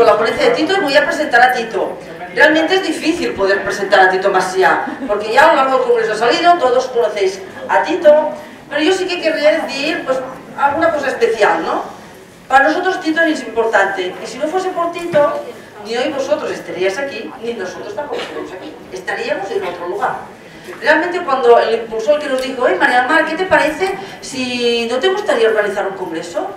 con la ponencia de Tito y voy a presentar a Tito. Realmente es difícil poder presentar a Tito Maciá, porque ya a lo largo del congreso ha salido, todos conocéis a Tito, pero yo sí que querría decir pues, alguna cosa especial, ¿no? Para nosotros Tito es importante, y si no fuese por Tito, ni hoy vosotros estaríais aquí, ni nosotros tampoco estaríamos aquí, estaríamos en otro lugar. Realmente cuando el impulsor que nos dijo, hey María Mar, ¿qué te parece si no te gustaría organizar un congreso?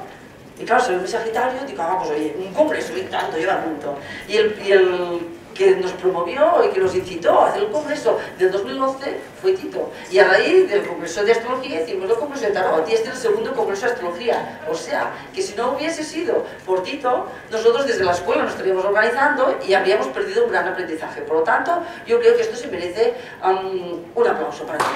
Y claro, soy un Sagitario, digo, ah, pues oye, un congreso y tanto, yo punto. Y el, y el que nos promovió y que nos incitó a hacer el congreso del 2011 fue Tito. Y a raíz del congreso de astrología hicimos el congreso de tarot y este es el segundo congreso de astrología. O sea, que si no hubiese sido por Tito, nosotros desde la escuela nos estaríamos organizando y habríamos perdido un gran aprendizaje. Por lo tanto, yo creo que esto se merece um, un aplauso para Tito.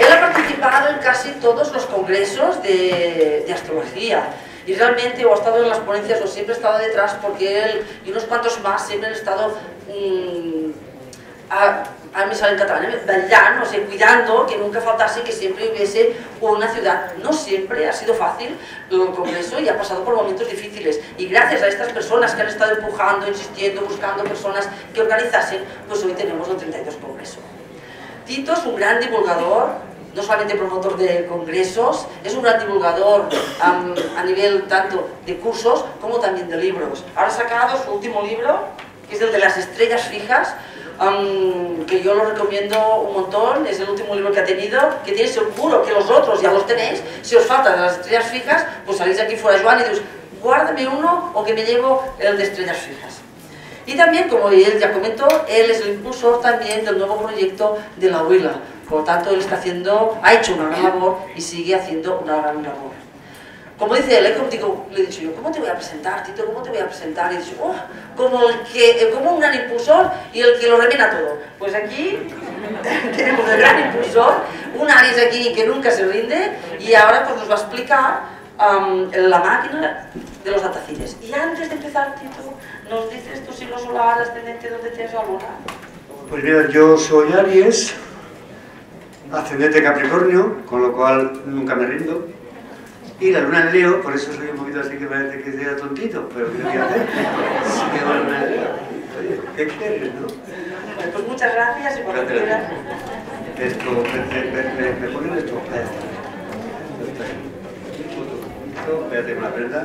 Él ha participado en casi todos los congresos de, de astrología y realmente o ha estado en las ponencias o siempre ha estado detrás porque él y unos cuantos más siempre han estado mmm, a, a mí sale en catalán, ¿eh? o sea, cuidando que nunca faltase que siempre hubiese una ciudad. No siempre ha sido fácil el Congreso y ha pasado por momentos difíciles. Y gracias a estas personas que han estado empujando, insistiendo, buscando personas que organizasen, pues hoy tenemos el 32 Congreso. Tito es un gran divulgador, no solamente promotor de congresos, es un gran divulgador um, a nivel tanto de cursos como también de libros. Ahora ha sacado su último libro, que es el de las estrellas fijas, um, que yo lo recomiendo un montón, es el último libro que ha tenido, que tiene seguro que los otros ya los tenéis, si os faltan de las estrellas fijas, pues salís aquí fuera, Joan, y dices, guárdame uno o que me llevo el de estrellas fijas. Y también, como él ya comentó, él es el impulsor también del nuevo proyecto de la Huila, por lo tanto, él está haciendo, ha hecho una gran labor y sigue haciendo una gran labor. Como dice él, digo, le he dicho yo, ¿cómo te voy a presentar, Tito? ¿Cómo te voy a presentar? Y dice, oh, como, el que, eh, como un gran impulsor y el que lo remena todo. Pues aquí tenemos el gran impulsor, un Aries aquí que nunca se rinde y ahora pues nos va a explicar um, la máquina de los datacines. Y antes de empezar, Tito, ¿nos dices tu signo solar, ascendente, dónde tienes la luna? Pues mira, yo soy Aries, ascendente Capricornio, con lo cual nunca me rindo. Y la luna en Leo, por eso soy un poquito así que parece que sea tontito, pero ¿qué voy a hacer? Sí que la luna en Leo. Oye, ¿qué quieres, no? Pues muchas gracias y cuando quieras. Esto, me, me, me, me ponen esto. Ahí está. Esto, espérate con la prenda.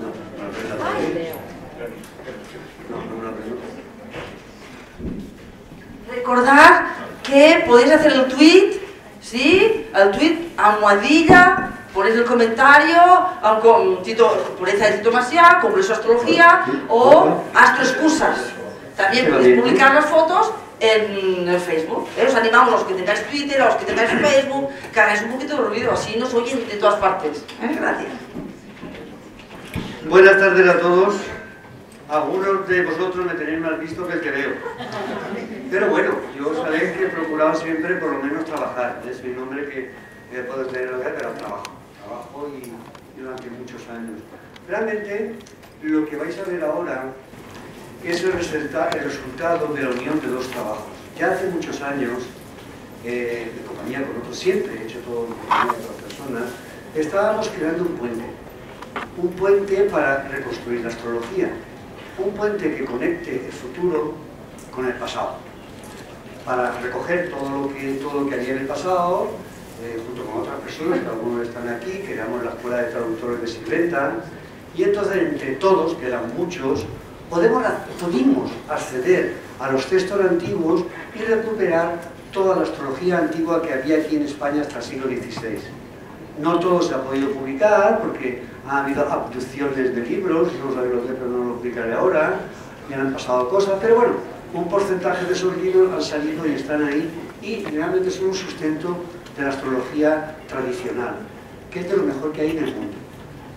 No, con la prenda también. No, no me la prendo. Recordad que podéis hacer el tweet, ¿sí? El tweet almohadilla, ponéis el comentario, con Tito, pureza de Tito Maciá, Congreso Astrología o Astroexcusas. También podéis publicar las fotos en el Facebook. ¿eh? Os animamos a los que tengáis Twitter, a los que tengáis Facebook, que hagáis un poquito de ruido, así nos oyen de todas partes. ¿eh? Gracias. Buenas tardes a todos. Algunos de vosotros me tenéis más visto que el que veo. Pero bueno, yo sabéis que he procurado siempre por lo menos trabajar. Es mi nombre que eh, puedo tener pero trabajo. Trabajo y, durante muchos años. Realmente, lo que vais a ver ahora es el, resulta, el resultado de la unión de dos trabajos. Ya hace muchos años, eh, de compañía con otros, siempre he hecho todo con otras personas, estábamos creando un puente. Un puente para reconstruir la astrología un puente que conecte el futuro con el pasado, para recoger todo lo que, todo lo que había en el pasado, eh, junto con otras personas, que algunos están aquí, creamos la Escuela de Traductores de Silventa, y entonces entre todos, que eran muchos, podemos, pudimos acceder a los textos antiguos y recuperar toda la astrología antigua que había aquí en España hasta el siglo XVI. No todo se ha podido publicar porque ha habido abducciones de libros, no lo pero no lo publicaré ahora, y han pasado cosas, pero bueno, un porcentaje de esos libros han salido y están ahí y realmente son un sustento de la astrología tradicional, que es de lo mejor que hay en el mundo.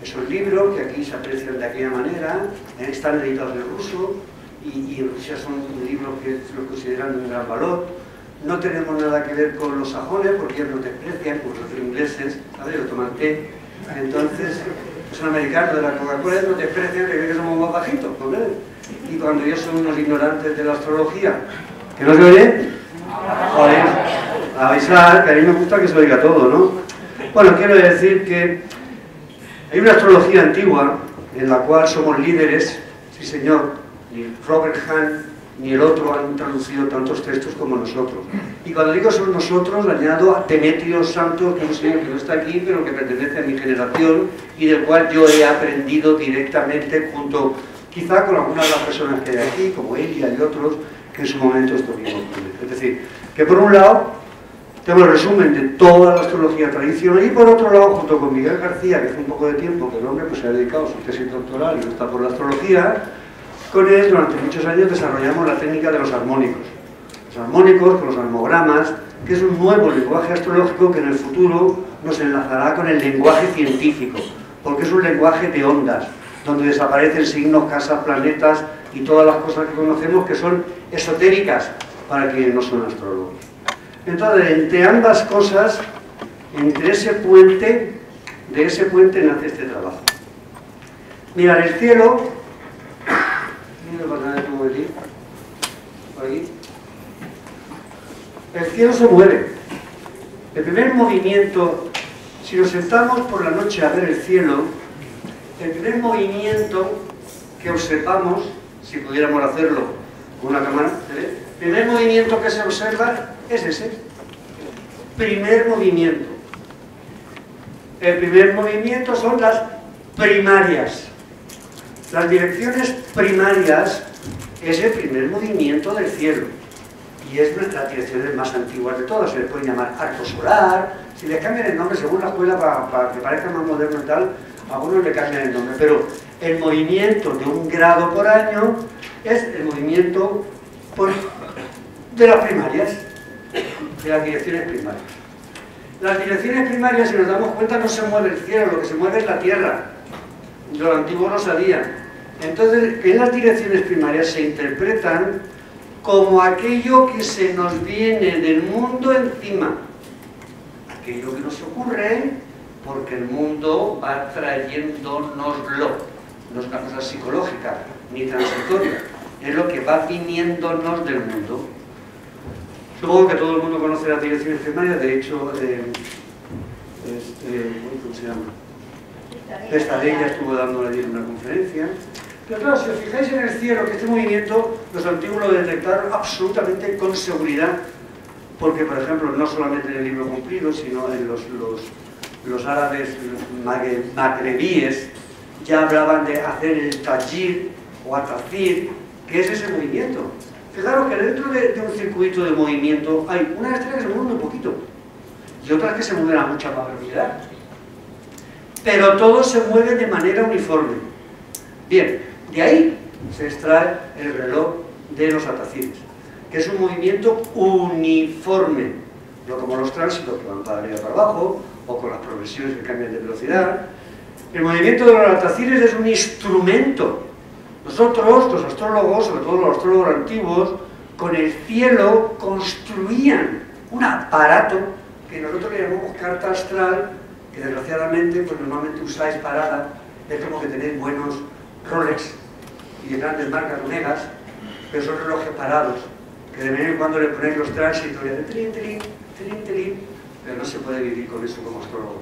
Esos libros que aquí se aprecian de aquella manera, eh, están editados en ruso y, en Rusia son libros que se los consideran de gran valor, no tenemos nada que ver con los sajones porque ellos nos desprecian, con los ingleses, ¿sabes? Yo toman té. Entonces, son americanos de la Coca-Cola, nos desprecian, creen que somos más bajitos. Y cuando ellos son unos ignorantes de la astrología, ¿que no se oye? Joder, avisar, que a mí me gusta que se oiga todo, ¿no? Bueno, quiero decir que hay una astrología antigua en la cual somos líderes, sí señor, Robert Hahn ni el otro han traducido tantos textos como nosotros. Y cuando digo son nosotros, añado a Demetrio Santos, que es un señor que no está aquí, pero que pertenece a mi generación y del cual yo he aprendido directamente junto, quizá con algunas de las personas que hay aquí, como Elia y otros, que en su momento estuvimos con él. Es decir, que por un lado tengo el resumen de toda la astrología tradicional y por otro lado, junto con Miguel García, que hace un poco de tiempo que el hombre pues, se ha dedicado a su tesis doctoral y no está por la astrología, con él durante muchos años desarrollamos la técnica de los armónicos. Los armónicos con los armogramas, que es un nuevo lenguaje astrológico que en el futuro nos enlazará con el lenguaje científico, porque es un lenguaje de ondas, donde desaparecen signos, casas, planetas y todas las cosas que conocemos que son esotéricas para quienes no son astrólogos. Entonces, entre ambas cosas, entre ese puente, de ese puente nace este trabajo. Mirar el cielo el cielo se mueve. El primer movimiento, si nos sentamos por la noche a ver el cielo, el primer movimiento que observamos, si pudiéramos hacerlo con una cámara, el primer movimiento que se observa es ese. Primer movimiento. El primer movimiento son las primarias. Las direcciones primarias es el primer movimiento del cielo y es las direcciones más antiguas de todas. Se le puede llamar arco solar, si le cambian el nombre según la escuela para, que parezca más moderno y tal, algunos le cambian el nombre, pero el movimiento de un grado por año es el movimiento de las primarias, de las direcciones primarias. Las direcciones primarias, si nos damos cuenta, no se mueve el cielo, lo que se mueve es la tierra. Lo antiguo no sabía. Entonces, en las direcciones primarias se interpretan como aquello que se nos viene del mundo encima. Aquello que nos ocurre porque el mundo va trayéndonoslo. No es una cosa psicológica ni transitoria. Es lo que va viniéndonos del mundo. Supongo que todo el mundo conoce las direcciones primarias, de hecho, eh, este, ¿cómo se llama? Esta de ella estuvo dando ayer una conferencia. Pero claro, si os fijáis en el cielo, que este movimiento los antiguos lo detectaron absolutamente con seguridad, porque, por ejemplo, no solamente en el libro cumplido, sino en los, los, los árabes magrebíes ya hablaban de hacer el tajir o atazir, que es ese movimiento. Fijaros que dentro de, de, un circuito de movimiento hay unas estrellas que se mueven un poquito y otras que se mueven a mucha más velocidad pero todo se mueve de manera uniforme. Bien, de ahí se extrae el reloj de los atacides, que es un movimiento uniforme, no como los tránsitos que van para arriba para abajo, o con las progresiones que cambian de velocidad. El movimiento de los atacides es un instrumento. Nosotros, los astrólogos, sobre todo los astrólogos antiguos, con el cielo construían un aparato que nosotros le llamamos carta astral, que desgraciadamente pues normalmente usáis parada, es como que tenéis buenos Rolex y de grandes marcas megas, pero son relojes parados, que de vez en cuando le ponéis los tránsitos y hacen trin, trin, trin, trin, pero no se puede vivir con eso como astrólogo,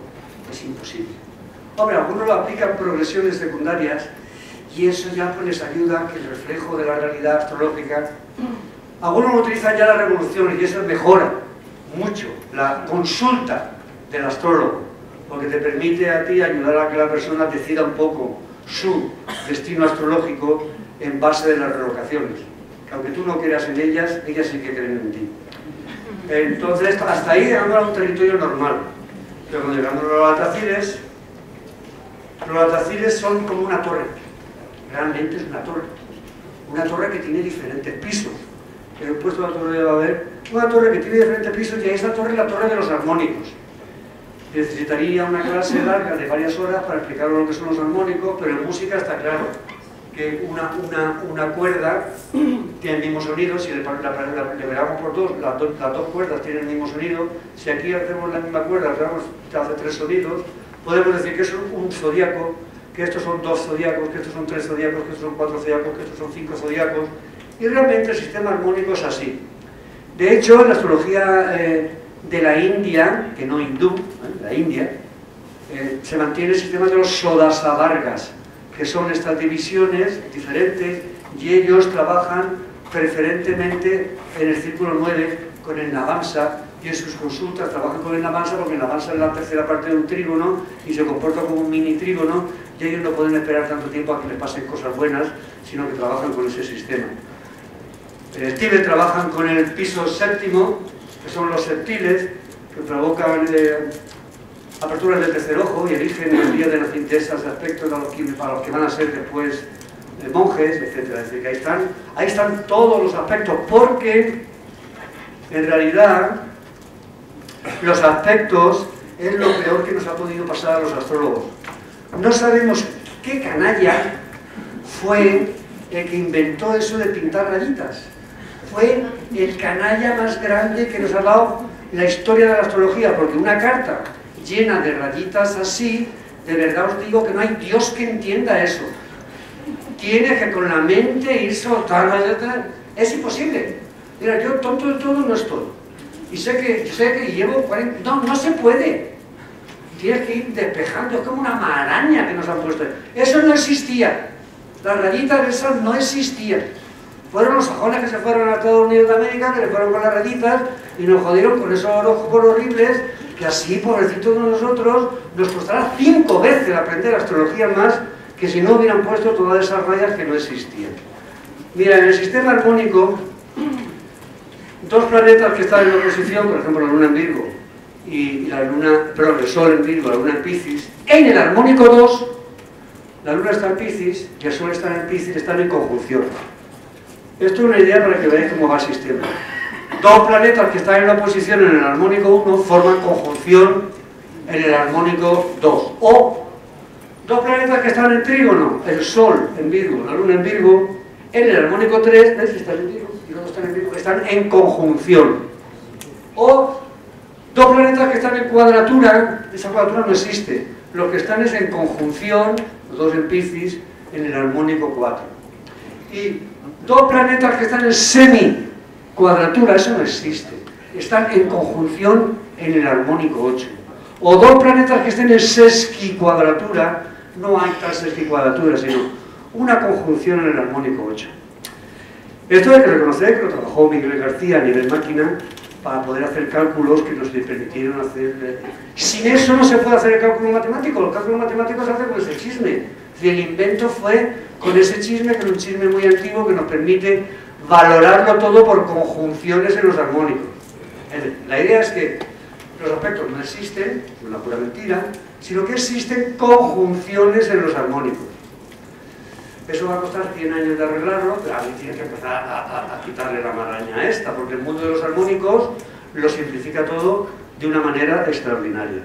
es imposible. Hombre, algunos lo aplican progresiones secundarias y eso ya pues les ayuda que el reflejo de la realidad astrológica algunos utilizan ya la revolución y eso mejora mucho la consulta del astrólogo porque te permite a ti ayudar a que la persona decida un poco su destino astrológico en base de las relocaciones. Que aunque tú no creas en ellas, ellas sí que creen en ti. Entonces, hasta ahí llegando a un territorio normal. Pero cuando llegamos a los atacides, los atacides son como una torre. Realmente es una torre. Una torre que tiene diferentes pisos. El puesto de la torre a haber una torre que tiene diferentes pisos y ahí esta torre es la torre de los armónicos necesitaría una clase larga de varias horas para explicar lo que son los armónicos, pero en música está claro que una, una, una cuerda tiene el mismo sonido, si le, la, por dos, las, dos cuerdas tienen el mismo sonido, si aquí hacemos la misma cuerda, hacemos, hace tres sonidos, podemos decir que es un zodiaco, que estos son dos zodiacos, que estos son tres zodiacos, que estos son cuatro zodiacos, que estos son cinco zodiacos, y realmente el sistema armónico es así. De hecho, en la astrología eh, de la India, que no hindú. La India, eh, se mantiene el sistema de los Sodasavargas, que son estas divisiones diferentes y ellos trabajan preferentemente en el círculo 9 con el Navansa y en sus consultas trabajan con el Navansa porque el Navansa es la tercera parte de un trígono y se comporta como un mini trígono y ellos no pueden esperar tanto tiempo a que les pasen cosas buenas, sino que trabajan con ese sistema. En el Tíbet trabajan con el piso séptimo, que son los septiles, que provocan eh, aperturas del tercer ojo y eligen el día de nacimiento de aspectos para los, que, para los que van a ser después eh, monjes, etc. Es decir, que ahí están, ahí están todos los aspectos, porque en realidad los aspectos es lo peor que nos ha podido pasar a los astrólogos. No sabemos qué canalla fue el que inventó eso de pintar rayitas fue el canalla más grande que nos ha dado la historia de la astrología, porque una carta llena de rayitas así, de verdad os digo que no hay Dios que entienda eso. Tiene que con la mente ir soltando, es imposible. Mira, yo tonto de todo no estoy. Y sé que, sé que llevo 40... No, no se puede. Tienes que ir despejando, es como una maraña que nos han puesto. Eso no existía. Las rayitas esas no existían. Fueron los sajones que se fueron a Estados Unidos de América, que le fueron con las raditas y nos jodieron con esos horóscopos horribles que así, pobrecitos de nosotros, nos costará cinco veces aprender astrología más que si no hubieran puesto todas esas rayas que no existían. Mira, en el sistema armónico, dos planetas que están en oposición, por ejemplo la luna en Virgo y la luna, perdón, el sol en Virgo, la luna en Piscis, en el armónico 2, la luna está en Piscis y el sol está en Piscis, están en conjunción. Esto es una idea para que veáis cómo va el sistema. Dos planetas que están en oposición en el armónico 1 forman conjunción en el armónico 2. O dos planetas que están en trígono, el Sol en Virgo, la Luna en Virgo, en el armónico 3, ¿ves? Están en Virgo y los están en Virgo, están en conjunción. O dos planetas que están en cuadratura, esa cuadratura no existe. Lo que están es en conjunción, los dos en Piscis, en el armónico 4. Y Dos planetas que están en semi-cuadratura, eso no existe. Están en conjunción en el armónico 8. O dos planetas que estén en sesquicuadratura, no hay tal sesquicuadratura, sino una conjunción en el armónico 8. Esto hay que reconocer que lo trabajó Miguel García a nivel máquina para poder hacer cálculos que nos permitieron hacer... Eh, sin eso no se puede hacer el cálculo matemático, los cálculos matemáticos se hacen con ese chisme. Y el invento fue con ese chisme, que es un chisme muy antiguo que nos permite valorarlo todo por conjunciones en los armónicos. La idea es que los aspectos no existen, es una pura mentira, sino que existen conjunciones en los armónicos. Eso va a costar 100 años de arreglarlo, pero alguien tiene que empezar a, a, quitarle la maraña a esta, porque el mundo de los armónicos lo simplifica todo de una manera extraordinaria.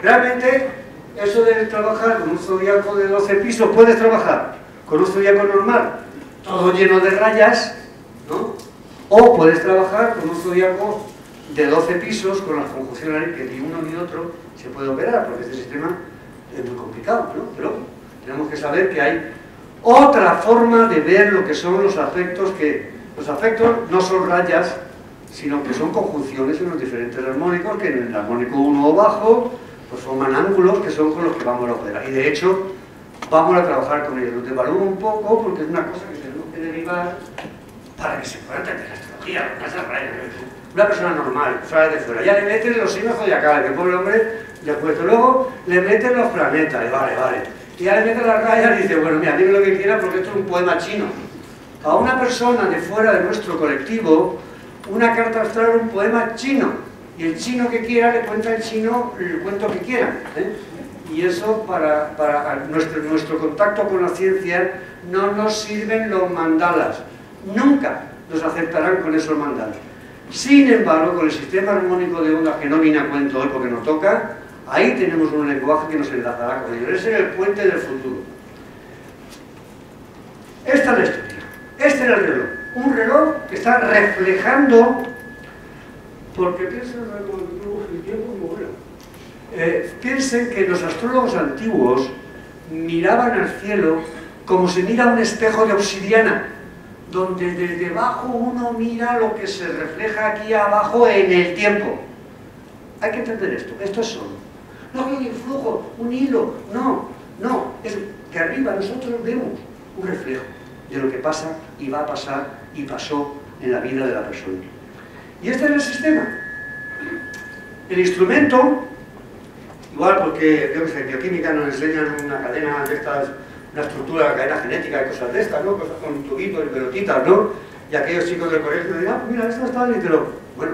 Realmente eso de trabajar con un zodiaco de 12 pisos, puedes trabajar con un zodiaco normal, todo lleno de rayas, ¿no? O puedes trabajar con un zodiaco de 12 pisos con las conjunciones que ni uno ni otro se puede operar, porque este sistema es muy complicado, ¿no? Pero tenemos que saber que hay otra forma de ver lo que son los afectos, que los afectos no son rayas, sino que son conjunciones en los diferentes armónicos, que en el armónico 1 o bajo, pues forman ángulos que son con los que vamos a operar. Y de hecho, vamos a trabajar con ellos. Los valor un poco porque es una cosa que que derivar para que se pueda entender la astrología, una persona normal, fuera de fuera. Ya le meten los signos zodiacales, que pobre hombre puesto. Luego le meten los planetas, y vale, vale. Y ya le meten las rayas y dice, bueno, mira, dime lo que quiera porque esto es un poema chino. A una persona de fuera de nuestro colectivo, una carta astral es un poema chino y el chino que quiera le cuenta el chino el cuento que quiera. ¿eh? Y eso para, nuestro, contacto con la ciencia no nos sirven los mandalas. Nunca nos aceptarán con esos mandalas. Sin embargo, con el sistema armónico de ondas que no viene a cuento hoy porque nos toca, ahí tenemos un lenguaje que nos enlazará con ellos. Ese es el puente del futuro. Esta es la historia. Este es el reloj. Un reloj que está reflejando porque piensen, eh, piensen que los astrólogos antiguos miraban al cielo como se mira un espejo de obsidiana. donde desde abajo uno mira lo que se refleja aquí abajo en el tiempo. Hay que entender esto, esto es solo. No hay un flujo, un hilo, no, no, es que arriba nosotros vemos un reflejo de lo que pasa y va a pasar y pasó en la vida de la persona. Y este es el sistema. El instrumento, igual porque, yo que sé, bioquímica nos enseñan una cadena de estas, una estructura, cadena genética y cosas de estas, ¿no? Cosas con tubitos y pelotitas, ¿no? Y aquellos chicos del colegio dirán, ah, pues mira, esto está literal. Bueno,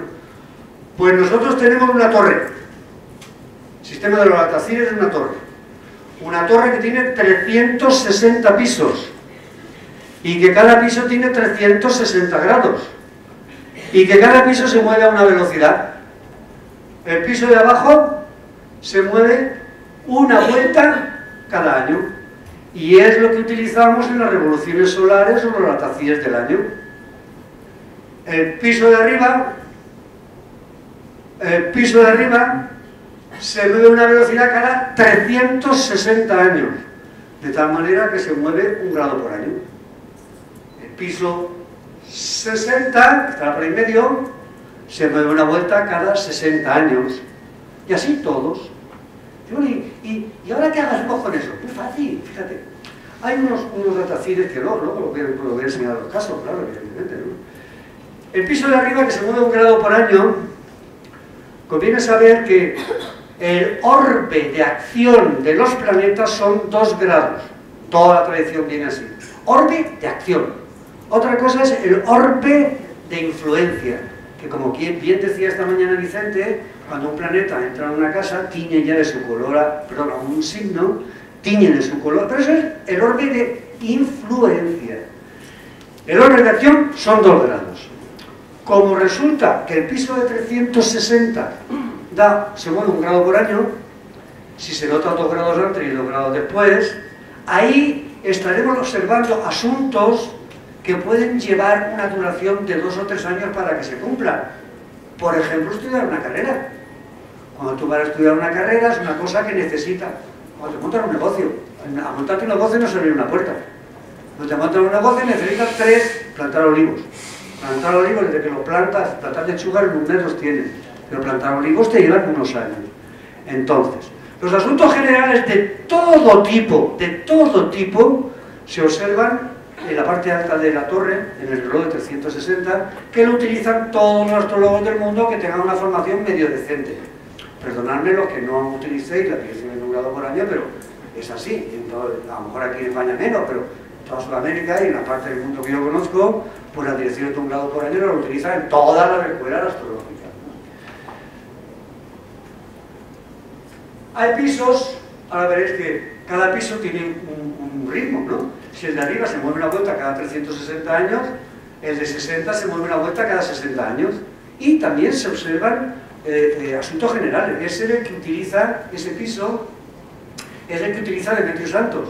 pues nosotros tenemos una torre. El sistema de los latacines es una torre. Una torre que tiene 360 pisos y que cada piso tiene 360 grados y que cada piso se mueve a una velocidad. El piso de abajo se mueve una vuelta cada año y es lo que utilizamos en las revoluciones solares o los latacíes del año. El piso de arriba, el piso de arriba se mueve a una velocidad cada 360 años, de tal manera que se mueve un grado por año. El piso 60, que está por ahí medio, se mueve una vuelta cada 60 años. Y así todos. Y, y, ahora qué hagamos con eso? Muy fácil, fíjate. Hay unos, unos que luego, luego lo voy, voy a enseñar los casos, claro, evidentemente. ¿no? El piso de arriba que se mueve un grado por año, conviene saber que el orbe de acción de los planetas son dos grados. Toda la tradición viene así. Orbe de acción. Otra cosa es el orbe de influencia, que como bien decía esta mañana Vicente, cuando un planeta entra en una casa, tiñe ya de su color, perdón, un signo, tiñe de su color, pero eso es el orbe de influencia. El orden de acción son dos grados. Como resulta que el piso de 360 da, se mueve un grado por año, si se nota dos grados antes y dos grados después, ahí estaremos observando asuntos que pueden llevar una duración de dos o tres años para que se cumplan. Por ejemplo, estudiar una carrera. Cuando tú vas a estudiar una carrera es una cosa que necesita. Cuando te montas un negocio, a montarte un negocio no se abre una puerta. Cuando te montas un negocio necesitas tres, plantar olivos. Plantar olivos, desde que lo plantas, plantar lechuga en un mes los tienes. Pero plantar olivos te llevan unos años. Entonces, los asuntos generales de todo tipo, de todo tipo, se observan en la parte alta de la torre, en el reloj de 360, que lo utilizan todos los astrólogos del mundo que tengan una formación medio decente. Perdonadme los que no utilicéis la dirección de un grado por año, pero es así. a lo mejor aquí en España menos, pero en toda Sudamérica y en la parte del mundo que yo conozco, pues la dirección de un grado por año lo utilizan en todas las escuelas astrológicas. Hay pisos, ahora veréis que cada piso tiene un ritmo, ¿no? Si el de arriba se mueve una vuelta cada 360 años, el de 60 se mueve una vuelta cada 60 años. Y también se observan eh, eh, asuntos generales. Es el que utiliza ese piso, es el que utiliza Demetrios Santos.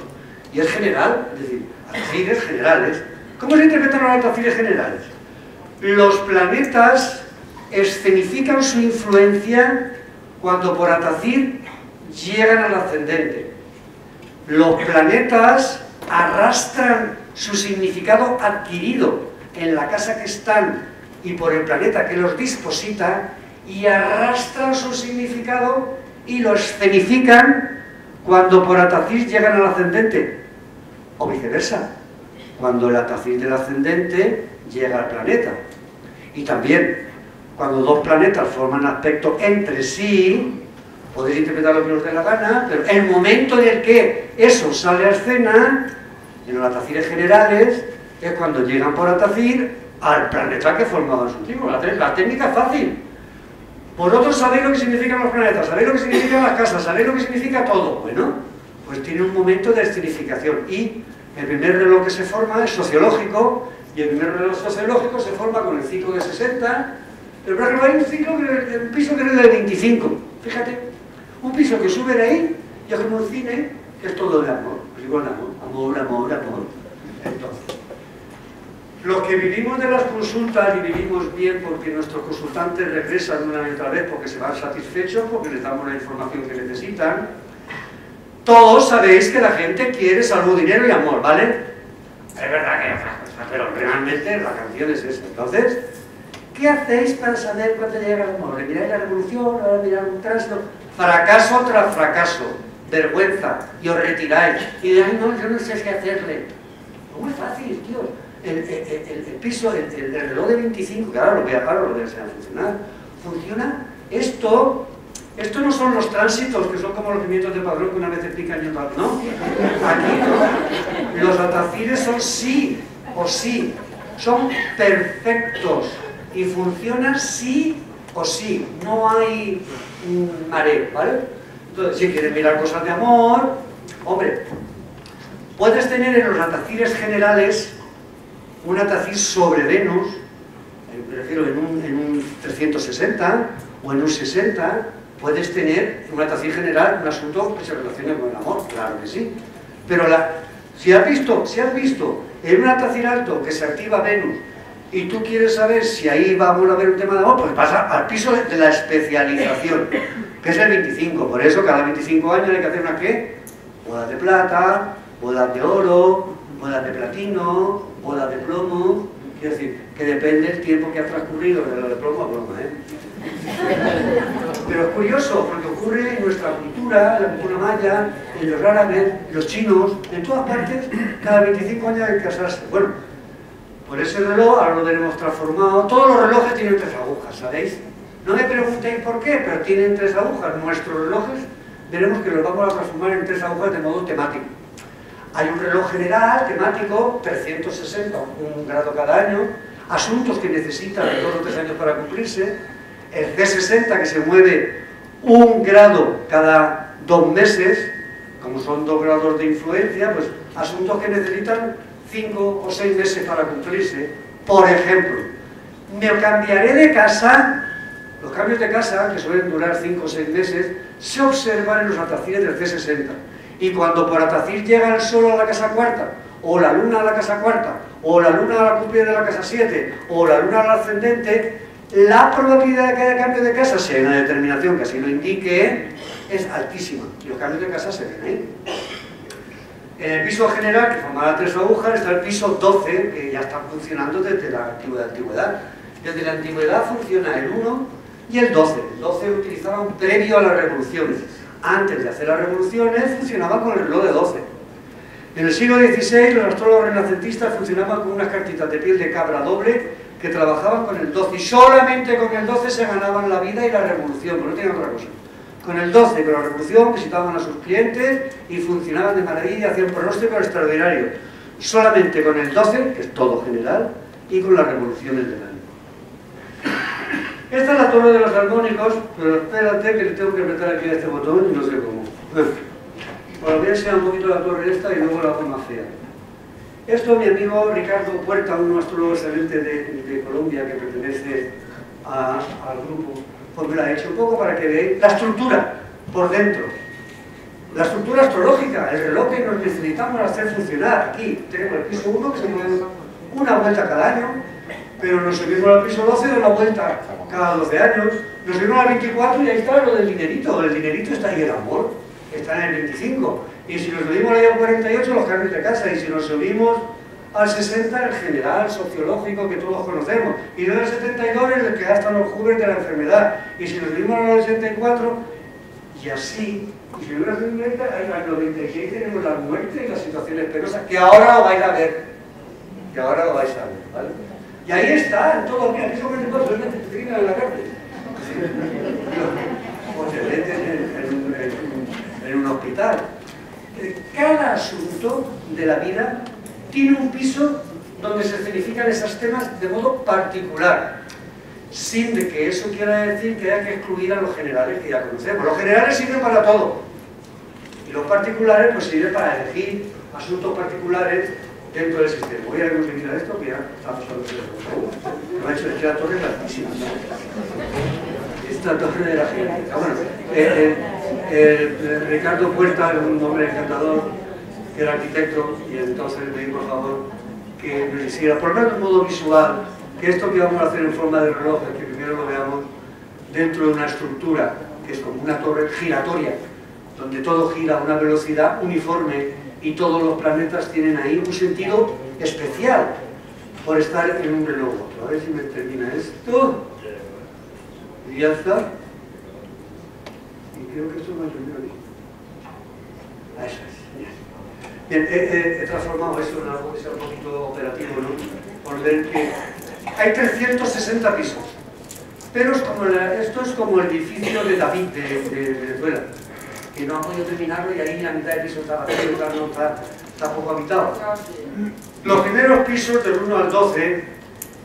Y es general, es decir, atacides generales. ¿Cómo se interpretan los atacides generales? Los planetas escenifican su influencia cuando por atacir llegan al ascendente. Los planetas arrastran su significado adquirido en la casa que están y por el planeta que los disposita y arrastran su significado y lo escenifican cuando por Atacís llegan al ascendente o viceversa, cuando el Atacís del ascendente llega al planeta. Y también, cuando dos planetas forman aspecto entre sí, podéis interpretar lo que os dé la gana, pero el momento en el que eso sale a escena en los atacires generales es cuando llegan por atacir al planeta que formaban su. La, la, técnica es fácil. Vosotros sabéis lo que significan los planetas, sabéis lo que significan las casas, sabéis lo que significa todo. Bueno, pues tiene un momento de escenificación. Y el primer reloj que se forma es sociológico, y el primer reloj sociológico se forma con el ciclo de 60, pero por ejemplo hay un ciclo, un piso que es de 25. Fíjate, un piso que sube de ahí y como un cine que es todo de amor. Pues igual amor amor, amor, amor. Entonces, los que vivimos de las consultas y vivimos bien porque nuestros consultantes regresan una y otra vez porque se van satisfechos, porque les damos la información que necesitan, todos sabéis que la gente quiere salud, dinero y amor, ¿vale? Es verdad que pero realmente la canción es esa. Entonces, ¿qué hacéis para saber cuándo llega el amor? ¿Miráis la revolución? ¿Ahora mirar un tránsito? Fracaso tras fracaso, vergüenza, y os retiráis. Y de ahí, no, yo no sé qué hacerle. Muy fácil, tío. El, el, el, el piso, el, reloj de 25, claro, lo voy a, claro, lo voy a hacer funcionar. Funciona. Esto, esto no son los tránsitos, que son como los pimientos de padrón que una vez explican y otra no. Aquí no. Los atacires son sí o sí. Son perfectos y funcionan sí o sí. No hay mareo, ¿vale? Entonces, si quieres mirar cosas de amor, hombre, puedes tener en los atacires generales un atacir sobre Venus, me refiero en un, en un 360 o en un 60, puedes tener un atacir general un asunto que se relacione con el amor, claro que sí. Pero la, si has visto, si has visto en un atacir alto que se activa Venus y tú quieres saber si ahí vamos a ver un tema de amor, pues pasa al piso de la especialización, que es el 25. Por eso cada 25 años hay que hacer una ¿qué? Bodas de plata, bodas de oro, bodas de platino, bodas de plomo. Quiero decir, que depende del tiempo que ha transcurrido de lo de plomo a plomo, ¿eh? Pero es curioso, porque ocurre en nuestra cultura, en la cultura maya, en los árabes, los chinos, en todas partes, cada 25 años hay que casarse. Bueno, por ese reloj ahora lo tenemos transformado. Todos los relojes tienen tres agujas, ¿sabéis? No me preguntéis por qué, pero tienen tres agujas. Nuestros relojes veremos que los vamos a transformar en tres agujas de modo temático. Hay un reloj general, temático, 360, un grado cada año, asuntos que necesitan dos o tres años para cumplirse, el C60 que se mueve un grado cada dos meses, como son dos grados de influencia, pues asuntos que necesitan cinco o seis meses para cumplirse. Por ejemplo, me cambiaré de casa, los cambios de casa, que suelen durar cinco o seis meses, se observan en los atacires del C60. Y cuando por atacir llega el sol a la casa cuarta, o la luna a la casa cuarta, o la luna a la cumplida de la casa 7, o la luna al ascendente, la probabilidad de que haya cambio de casa, si hay una determinación que así lo indique, es altísima. Y los cambios de casa se ven ahí. En el piso general, que formará tres agujas, está el piso 12, que ya está funcionando desde la antigüedad. Desde la antigüedad funciona el 1 y el 12. El 12 utilizaban previo a las revoluciones. Antes de hacer las revoluciones funcionaba con el reloj de 12. En el siglo XVI los astrólogos renacentistas funcionaban con unas cartitas de piel de cabra doble que trabajaban con el 12 y solamente con el 12 se ganaban la vida y la revolución, pero no tenían otra cosa. Con el 12, con la revolución, visitaban a sus clientes y funcionaban de maravilla, hacían pronósticos extraordinarios. Solamente con el 12, que es todo general, y con las revoluciones del año. Esta es la torre de los armónicos, pero espérate que le tengo que apretar aquí a este botón y no sé cómo. Bueno, voy a enseñar un poquito la torre esta y luego la hago más fea. Esto mi amigo Ricardo Puerta, un astrólogo excelente de, Colombia que pertenece al grupo, pues me lo ha hecho un poco para que veáis la estructura por dentro. La estructura astrológica, el reloj que nos necesitamos hacer funcionar. Aquí tenemos el piso 1 que se mueve una vuelta cada año, pero nos subimos al piso 12 de una vuelta cada 12 años, nos subimos al 24 y ahí está lo del dinerito, el dinerito está ahí el amor, está en el 25. Y si nos subimos al 48 los cambios de casa, y si nos subimos al 60 el general sociológico que todos conocemos, y luego el 72 el que gastan los jóvenes de la enfermedad, y si nos subimos al 84, y así, y si subimos al 96 tenemos la muerte y las situaciones penosas, que ahora lo vais a ver, que ahora lo vais a ver, ¿vale? Y ahí está, en todo, mira, eso que te solamente te en la cárcel. O te meten en, en un hospital. Cada asunto de la vida tiene un piso donde se certifican esos temas de modo particular, sin de que eso quiera decir que haya que excluir a los generales que ya conocemos. Los generales sirven para todo, y los particulares pues sirven para elegir asuntos particulares dentro del sistema. Voy a conseguir a esto que ya estamos hablando de Me ha hecho la torre altísima. Esta torre de la gente. Ah, bueno, eh, eh, eh, Ricardo Puerta es un hombre encantador, era arquitecto, y entonces me di por favor que nos hiciera, por lo menos de modo visual, que esto que vamos a hacer en forma de reloj, que primero lo veamos dentro de una estructura que es como una torre giratoria, donde todo gira a una velocidad uniforme y todos los planetas tienen ahí un sentido especial. por estar en un reloj. A ver si me termina esto. Y ya está. Y creo que esto me ha entendido aquí. Ah, eso es. Bien, he, transformado eso en algo que sea un poquito operativo, ¿no? Por ver que hay 360 pisos. Pero esto es como el edificio de David de, Venezuela, que no ha podido terminarlo y ahí la mitad del piso está vacío, no está, está poco habitado. Los primeros pisos del 1 al 12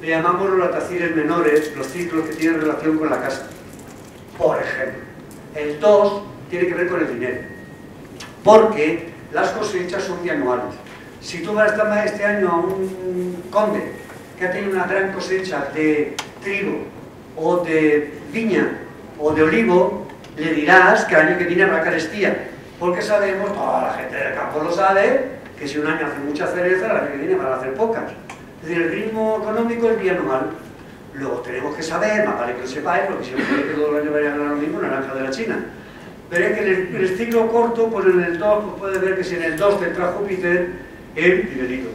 le llamamos los latacires menores, los ciclos que tienen relación con la casa. Por ejemplo, el 2 tiene que ver con el dinero, porque las cosechas son bianuales. Si tú vas este año a un conde que ha tenido una gran cosecha de trigo o de viña o de olivo, le dirás que el año que viene habrá carestía, porque sabemos, toda la gente del campo lo sabe, que si un año hace mucha cereza, el año que viene van a hacer pocas. Es el ritmo económico es bianual. Luego tenemos que saber, más vale que lo sepáis, porque si no que todo el año vaya a ganar lo mismo, naranja de la China. Veréis que en el, ciclo corto, pues en el 2, pues puede ver que si en el 2 te entra Júpiter, el dinerito.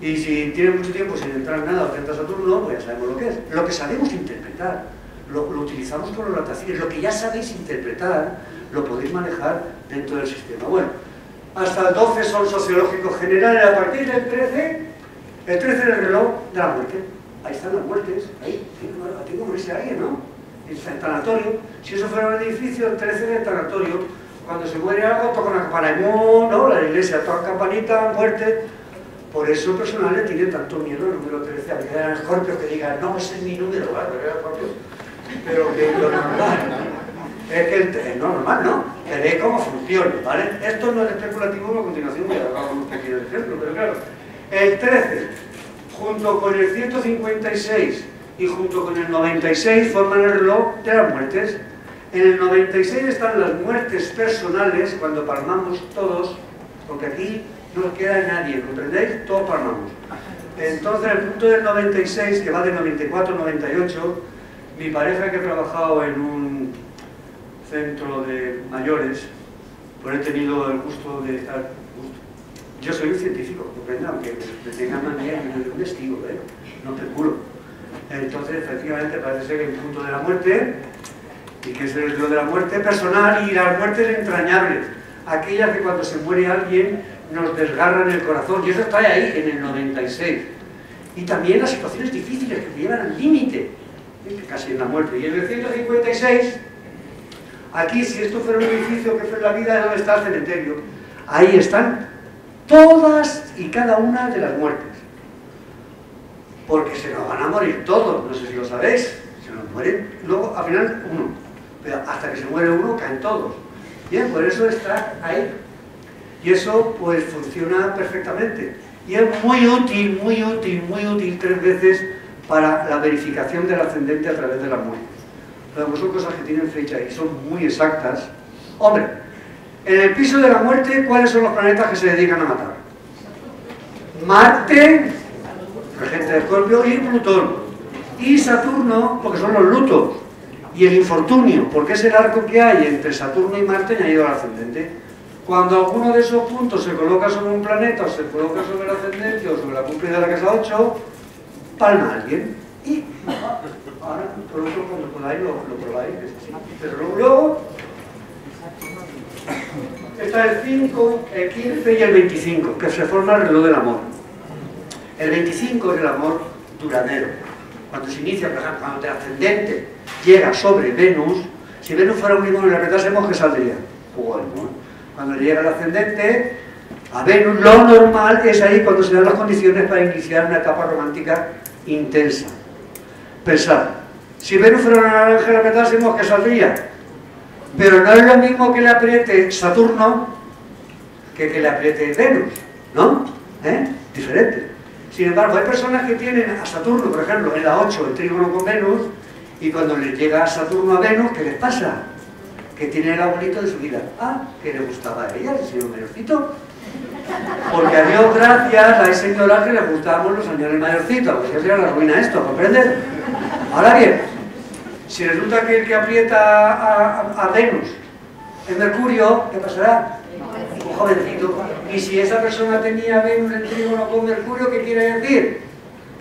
Y si tiene mucho tiempo sin entrar nada o entra Saturno, pues ya sabemos lo que es. Lo que sabemos interpretar, lo, utilizamos con los latacines, lo que ya sabéis interpretar, lo podéis manejar dentro del sistema. Bueno, hasta el 12 son sociológicos generales, a partir del 13, el 13 es el reloj de la muerte. Ahí están las muertes, ahí, tiene que morirse alguien, ¿no? El tanatorio. Si eso fuera un edificio, el 13 del tanatorio, cuando se muere algo, toca una campana, ¿no? La iglesia toca campanita, muerte. Por eso el personal le tiene tanto miedo al número 13. Habría escorpios que digan, no, ese es mi número, ¿vale? Pero que lo normal es que el, es normal, ¿no? Que ve cómo funciona, ¿vale? Esto no es especulativo, a continuación voy a dar un pequeño ejemplo, pero claro, el 13, junto con el 156 y junto con el 96 forman el reloj de las muertes. En el 96 están las muertes personales, cuando palmamos todos, porque aquí no queda nadie, ¿comprendéis? Todos palmamos. Entonces, el punto del 96, que va de 94 98, mi pareja que ha trabajado en un centro de mayores, pues he tenido el gusto de estar... Yo soy un científico, comprende, aunque me tenga manía, yo un testigo, ¿eh? no te juro. Entonces, efectivamente, parece ser un punto de la muerte, y que es el de la muerte personal, y las muertes entrañables, aquellas que cuando se muere alguien nos desgarran el corazón, y eso está ahí en el 96. Y también las situaciones difíciles que llevan al límite, casi en la muerte. Y en el 156, aquí, si esto fuera un edificio que fue la vida, es donde está el cementerio. Ahí están todas y cada una de las muertes porque se nos van a morir todos, no sé si lo sabéis, se nos mueren, luego al final uno, pero hasta que se muere uno caen todos. Bien, por eso está ahí. Y eso pues funciona perfectamente. Y es muy útil, muy útil, muy útil tres veces para la verificación del ascendente a través de la muerte. Pero son cosas que tienen fecha y son muy exactas. Hombre, en el piso de la muerte, ¿cuáles son los planetas que se dedican a matar? Marte, regente de Escorpio, y Plutón. Y Saturno, porque son los lutos. Y el infortunio, porque es el arco que hay entre Saturno y Marte añadido al ascendente. Cuando alguno de esos puntos se coloca sobre un planeta, o se coloca sobre el ascendente, o sobre la cúpula de la casa 8, palma a alguien. Y ahora, por otro, cuando podáis, lo, lo probáis. Pero luego, está el 5, el 15 y el 25, que se forma el reloj del amor. El 25 es el amor duradero. Cuando se inicia, por ejemplo, cuando el ascendente llega sobre Venus, si Venus fuera un limón y le apretásemos, ¿qué saldría? Cuando llega el ascendente, a Venus lo normal es ahí cuando se dan las condiciones para iniciar una etapa romántica intensa. Pensad, si Venus fuera una naranja y le apretásemos, ¿qué saldría? Pero no es lo mismo que le apriete Saturno que que le apriete Venus, ¿no? ¿Eh? Diferente. Sin embargo, hay personas que tienen a Saturno, por ejemplo, en la 8, el trígono con Venus, y cuando les llega a Saturno a Venus, ¿qué les pasa? Que tiene el abuelito de su vida. Ah, que le gustaba a ella, el señor mayorcito. Porque a Dios gracias a ese que le gustábamos los señores mayorcitos, porque sería la ruina esto, ¿comprendes? Ahora bien, si resulta que el que aprieta a, a Venus es Mercurio, ¿qué pasará? Un jovencito y si esa persona tenía Venus en trígono con Mercurio, ¿qué quiere decir?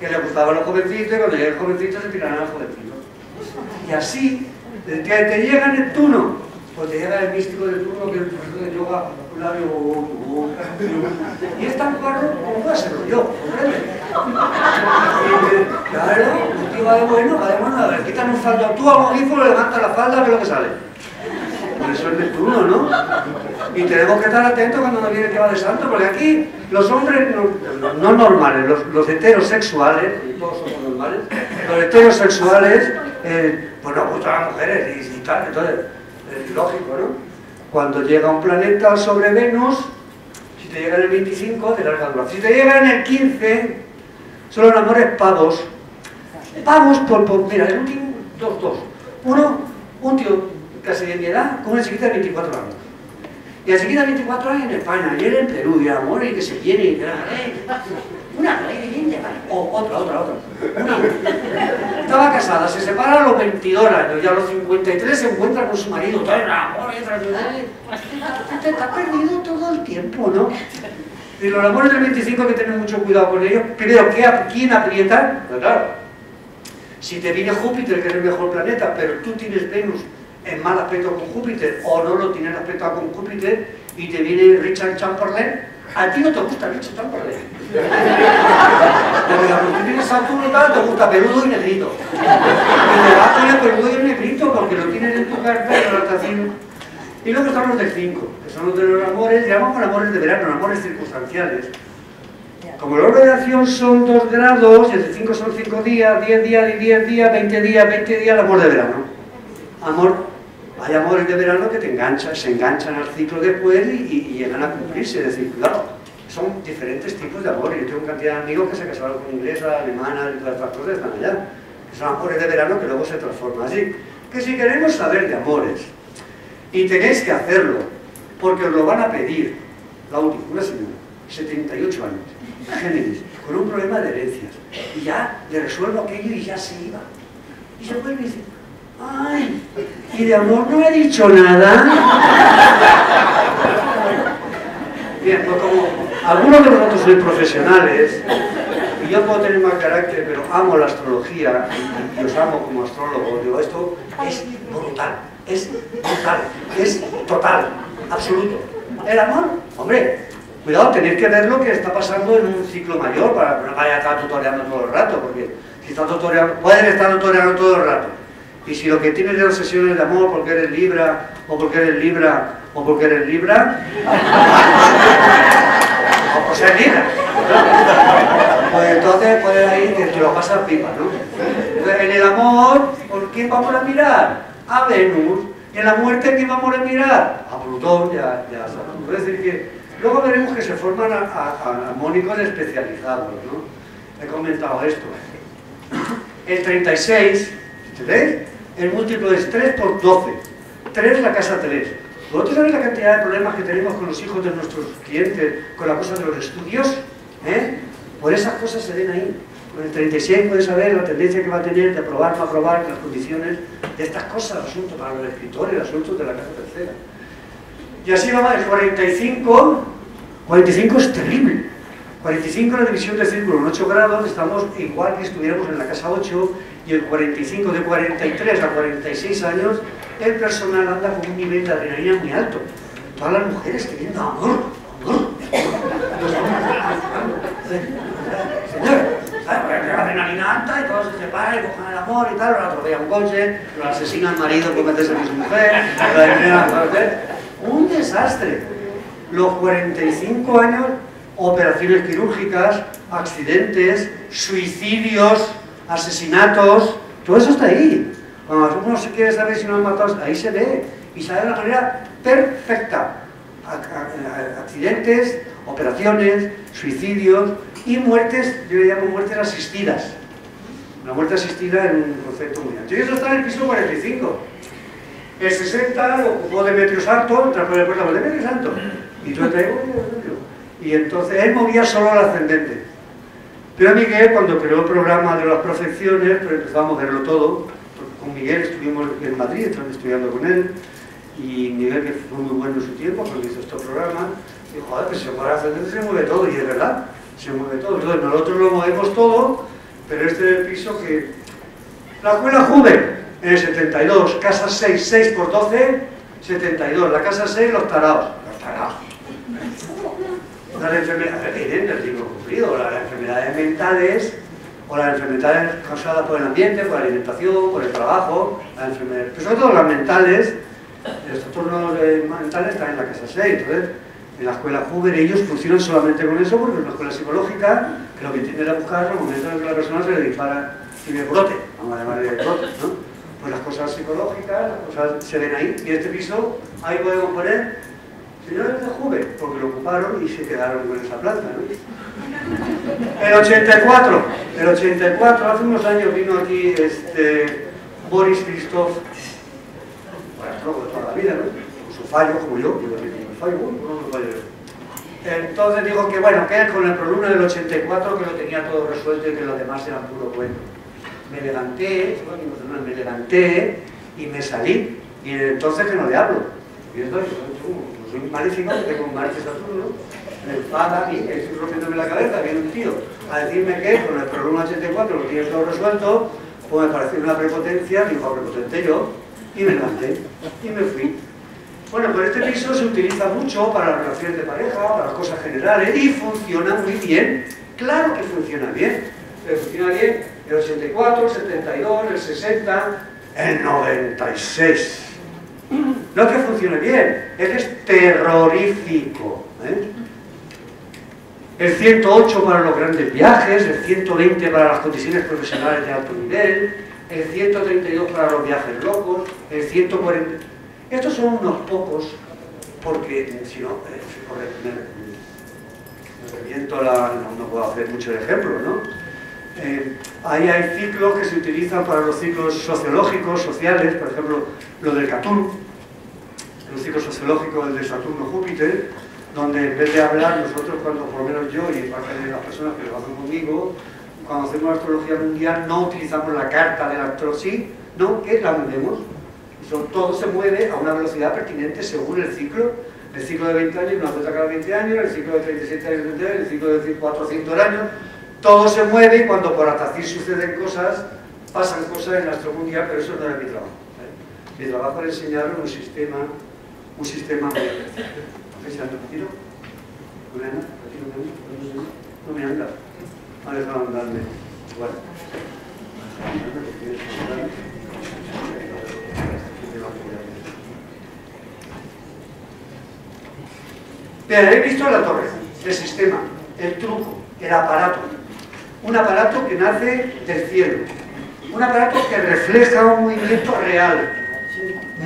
que le gustaban los jovencitos y cuando llegue el jovencito se tirarán al jovencito. Y así, te, te llega Neptuno, pues te llega el místico de turno que es el profesor de yoga, un labio, y es tan guarro como puedo serlo yo, y, Claro, un tío va de bueno, va de bueno, a ver, quitan un faldo, tú a le levanta la falda, ve lo que sale. Por eso es Neptuno, ¿no? Y tenemos que estar atentos cuando nos viene que va de santo, porque aquí los hombres no, normales, los, heterosexuales, todos somos normales, los heterosexuales, eh, pues nos gustan las mujeres y, tal, entonces, es lógico, ¿no? Cuando llega un planeta sobre Venus, si te llega en el 25, de larga duración. Si te llega en el 15, son los amores pavos. Pavos por, por mira, el último, dos, dos. Uno, un tío casi de mi edad, con una chiquita de 24 años. Y la chiquita de 24 años en España, y él en Perú, y amor, y que se viene, y que una o otra, otra, otra. Una. Estaba casada, se separa a los 22 años y a los 53 se encuentra con su marido, todo el amor, y te está perdido todo el tiempo, ¿no? Y los amores del 25 hay que tener mucho cuidado con ellos. Primero, ¿quién aprieta? Pues claro, si te viene Júpiter, que es el mejor planeta, pero tú tienes Venus en mal aspecto con Júpiter o no lo tienes aspecto con Júpiter y te viene Richard Chamberlain, a ti no te gusta Richard Chamberlain. Porque cuando tú tienes Saturno tal, te gusta peludo y negrito. Y te vas con el peludo y negrito porque lo tienes en tu carta de adaptación. Y luego están los del 5, que son los de los amores, llamamos amores de verano, amores circunstanciales. Como la acción son 2 grados, y el de 5 son 5 días, 10 días, 10 días, 20 días, 20 días, el amor de verano. Amor hay amores de verano que te enganchan, se enganchan al ciclo después y, llegan a cumplirse. Es decir, claro, son diferentes tipos de amores. Yo tengo cantidad de amigos que se casaron con inglesa, alemana, y todas estas cosas están allá. Son amores de verano que luego se transforman. Así que si queremos saber de amores, y tenéis que hacerlo, porque os lo van a pedir, la última, una señora, 78 años, Génesis, con un problema de herencias, y ya le resuelvo aquello y ya se iba. Y se vuelve y dice, Ay, y de amor no he dicho nada. Bien, pues como algunos de vosotros sois profesionales, y yo puedo tener más carácter, pero amo la astrología y, os amo como astrólogo, digo, esto es brutal, es brutal, es total, absoluto. El amor, hombre, cuidado, tenéis que ver lo que está pasando en un ciclo mayor para que no vaya a estar tutoreando todo el rato, porque si está tutoreando, pueden estar tutoreando todo el rato y si lo que tienes de obsesiones de amor porque eres libra, o porque eres libra, o porque eres libra, o por ser libra, pues entonces puedes ahí que te lo pasas pipa, ¿no? En el amor, ¿por quién vamos a mirar? A Venus. En la muerte, ¿quién vamos a mirar? A Plutón ya ya Es decir, que luego veremos que se forman armónicos especializados, ¿no? He comentado esto. El 36, ¿entendéis? El múltiplo es 3 por 12. 3 la casa 3. ¿Vosotros sabéis la cantidad de problemas que tenemos con los hijos de nuestros clientes, con la cosa de los estudios? ¿Eh? Por esas cosas se ven ahí. Con el 36 puedes saber la tendencia que va a tener de aprobar, no aprobar, las condiciones de estas cosas, el asunto para los escritores, el asunto de la casa tercera. Y así va el 45, 45 es terrible. 45 la división de círculo en 8 grados, estamos igual que estuviéramos en la casa 8 y el 45, de 43 a 46 años, el personal anda con un nivel de adrenalina muy alto. Todas las mujeres queriendo amor, amor. Señor, adrenalina alta y todos se separan y cogen el amor y tal, lo atropella un coche, lo asesina al marido por meterse con su mujer, un desastre. Los 45 años, operaciones quirúrgicas, accidentes, suicidios, asesinatos, todo eso está ahí. Cuando uno se quiere saber si no han matado, ahí se ve. Y se ve de una manera perfecta. Accidentes, operaciones, suicidios y muertes, yo le llamo muertes asistidas. Una muerte asistida en un concepto muy alto. Y eso está en el piso 45. El 60 lo ocupó Demetrio Santo, tras el puerto de Demetrio Santo. Y yo traigo Y entonces él movía solo al ascendente. Pero Miguel, cuando creó el programa de las profecciones, pues empezamos a verlo todo. Con Miguel estuvimos en Madrid, estamos estudiando con él, y Miguel, que fue muy bueno en su tiempo, cuando hizo este programa, dijo, joder, que se hacer, se mueve todo, y es verdad, se mueve todo. Entonces nosotros lo movemos todo, pero este es el piso que... La escuela Juve, en el 72, casa 6, 6 por 12, 72. La casa 6, los tarados. Los tarados. Las enfermedades, el las enfermedades mentales o las enfermedades causadas por el ambiente, por la alimentación, por el trabajo, las enfermedades, pero sobre todo las mentales, los trastornos mentales están en la casa 6, entonces en la escuela Hoover ellos funcionan solamente con eso porque es una escuela psicológica que lo que tiene es buscar los momentos en que la persona se le dispara y me brote, vamos a llamarle brote, ¿no? Pues las cosas psicológicas, las cosas se ven ahí, y este piso, ahí podemos poner señores de Juve, porque lo ocuparon y se quedaron con esa planta, ¿no? El 84, el 84, hace unos años vino aquí este Boris Christoph, bueno, de toda la vida, ¿no? Con su fallo, como yo, yo también tengo fallo, bueno, no fallo Entonces dijo que bueno, que él con el problema del 84 que lo tenía todo resuelto y que los demás eran puro cuento me levanté, me levanté y me salí. Y entonces que no le hablo. Y entonces, un maléfico, tengo un maleficio Saturno, me enfada a mí, estoy rompiéndome la cabeza, viene un tío a decirme que con el problema 84 lo tiene todo resuelto, pues me pareció una prepotencia, dijo prepotente yo, y me levanté y me fui. Bueno, pues este piso se utiliza mucho para las relaciones de pareja, para las cosas generales y funciona muy bien. Claro que funciona bien. Pero funciona bien el 84, el 72, el 60, el 96. No es que funcione bien, es que es terrorífico. ¿eh? El 108 para los grandes viajes, el 120 para las condiciones profesionales de alto nivel, el 132 para los viajes locos, el 140... Estos son unos pocos, porque si no, eh, me, me, la, no, puedo hacer muchos ejemplos, ¿no? Eh, ahí hay ciclos que se utilizan para los ciclos sociológicos, sociales, por ejemplo, lo del Catum, sociológico del de Saturno-Júpiter, donde en vez de hablar nosotros, cuando por lo menos yo y parte de las personas que lo hacen conmigo, cuando hacemos astrología mundial no utilizamos la carta del astro, sí, no, que la movemos. todo se mueve a una velocidad pertinente según el ciclo. El ciclo de 20 años, una vuelta cada 20 años, el ciclo de 37 años, el ciclo de 400 años, todo se mueve y cuando por Atacir suceden cosas, pasan cosas en nuestro mundial, pero eso no es mi trabajo. ¿eh? Mi trabajo es enseñar un sistema, un sistema muy ¿Retiro? ¿No me anda? ¿No me anda? Me anda. andarme. Bueno. Bien, he visto la torre, el sistema, el truco, el aparato un aparato que nace del cielo, un aparato que refleja un movimiento real,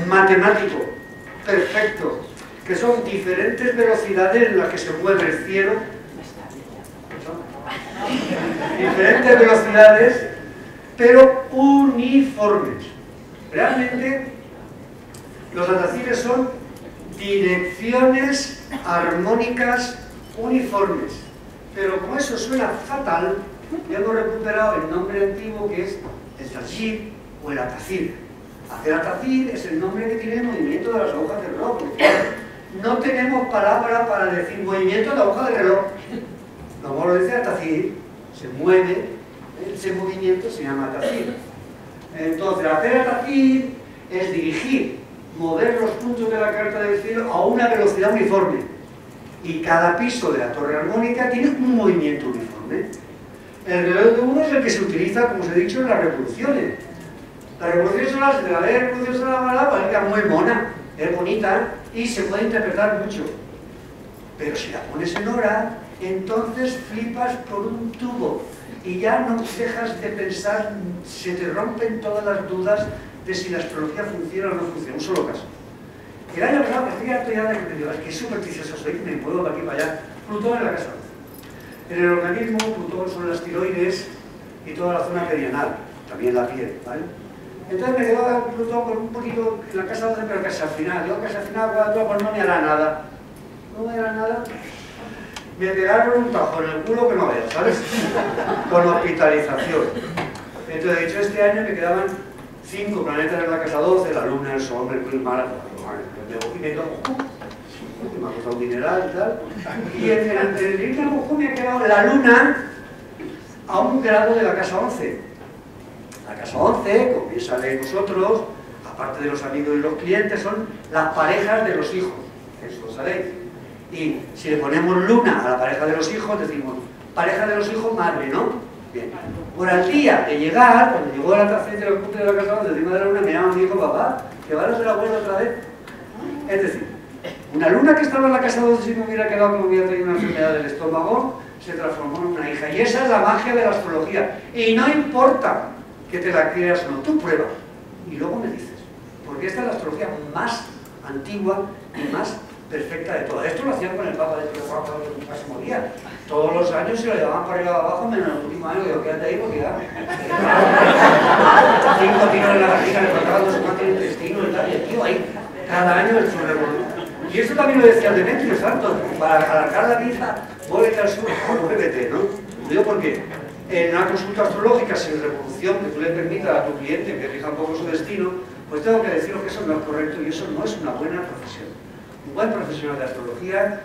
matemático, perfecto, que son diferentes velocidades en las que se mueve el cielo, diferentes velocidades, pero uniformes. Realmente los ataciles son direcciones armónicas uniformes. Pero como eso suena fatal, ya hemos recuperado el nombre antiguo que es el tachir o el atacir. Hacer atacir es el nombre que tiene el movimiento de las hojas del reloj. No tenemos palabra para decir movimiento de la hoja del reloj. Como lo dice atacir, se mueve, ese movimiento se llama atacir. Entonces, hacer atacir es dirigir, mover los puntos de la carta del cielo a una velocidad uniforme. Y cada piso de la torre armónica tiene un movimiento uniforme. El reloj de uno es el que se utiliza, como os he dicho, en las revoluciones. Las revoluciones son las de la ley revolución de la pues es muy mona, es bonita y se puede interpretar mucho. Pero si la pones en hora, entonces flipas por un tubo y ya no dejas de pensar, se te rompen todas las dudas de si la astrología funciona o no funciona. Un solo caso. El año pasado, estoy harto ya de que me digo, es que supersticioso soy, me puedo de aquí para allá. Plutón en la casa en el organismo, Plutón son las tiroides y toda la zona perianal, también la piel, ¿vale? Entonces me quedó Plutón con un poquito en la casa 12, pero casi al final. Yo casi al final, cuando pues no me hará nada. No me hará nada. Me pegaron un tajo en el culo que no veo, ¿sabes? con hospitalización. Entonces, de hecho, este año me quedaban cinco planetas en la casa 12, la Luna, el Sol, Mercurio, Marte, y me quedó me ha costado un dineral y tal. Y en el, el me ha quedado la luna a un grado de la casa 11. La casa 11, como bien sabéis vosotros, aparte de los amigos y los clientes, son las parejas de los hijos. Eso lo sabéis. Y si le ponemos luna a la pareja de los hijos, decimos, pareja de los hijos, madre, ¿no? Bien. Por al día de llegar, cuando llegó la tacita del punto de la casa, encima de la luna, me llama mi hijo, papá, que van a ser abuelo otra vez. Es decir, una luna que estaba en la casa 12 si me hubiera quedado como hubiera tenido una enfermedad del estómago, se transformó en una hija. Y esa es la magia de la astrología. Y no importa que te la creas o no, tú prueba. Y luego me dices. Porque esta es la astrología más antigua y más perfecta de todas. Esto lo hacían con el Papa de el Papa de se moría. Todos los años se lo llevaban para arriba abajo, menos el último año, digo, quédate ahí porque ya. Cinco tiros en la barriga, le faltaban dos cuatro en el intestino y tal, y el tío ahí, cada año el su Y esto también lo decía el Demetrio Santos, para alargar la vida, vuelve al sur, muévete, ¿no? Digo porque en una consulta astrológica sin revolución que tú le permitas a tu cliente que rija un poco su destino, pues tengo que deciros que eso no es correcto y eso no es una buena profesión un buen profesional de astrología,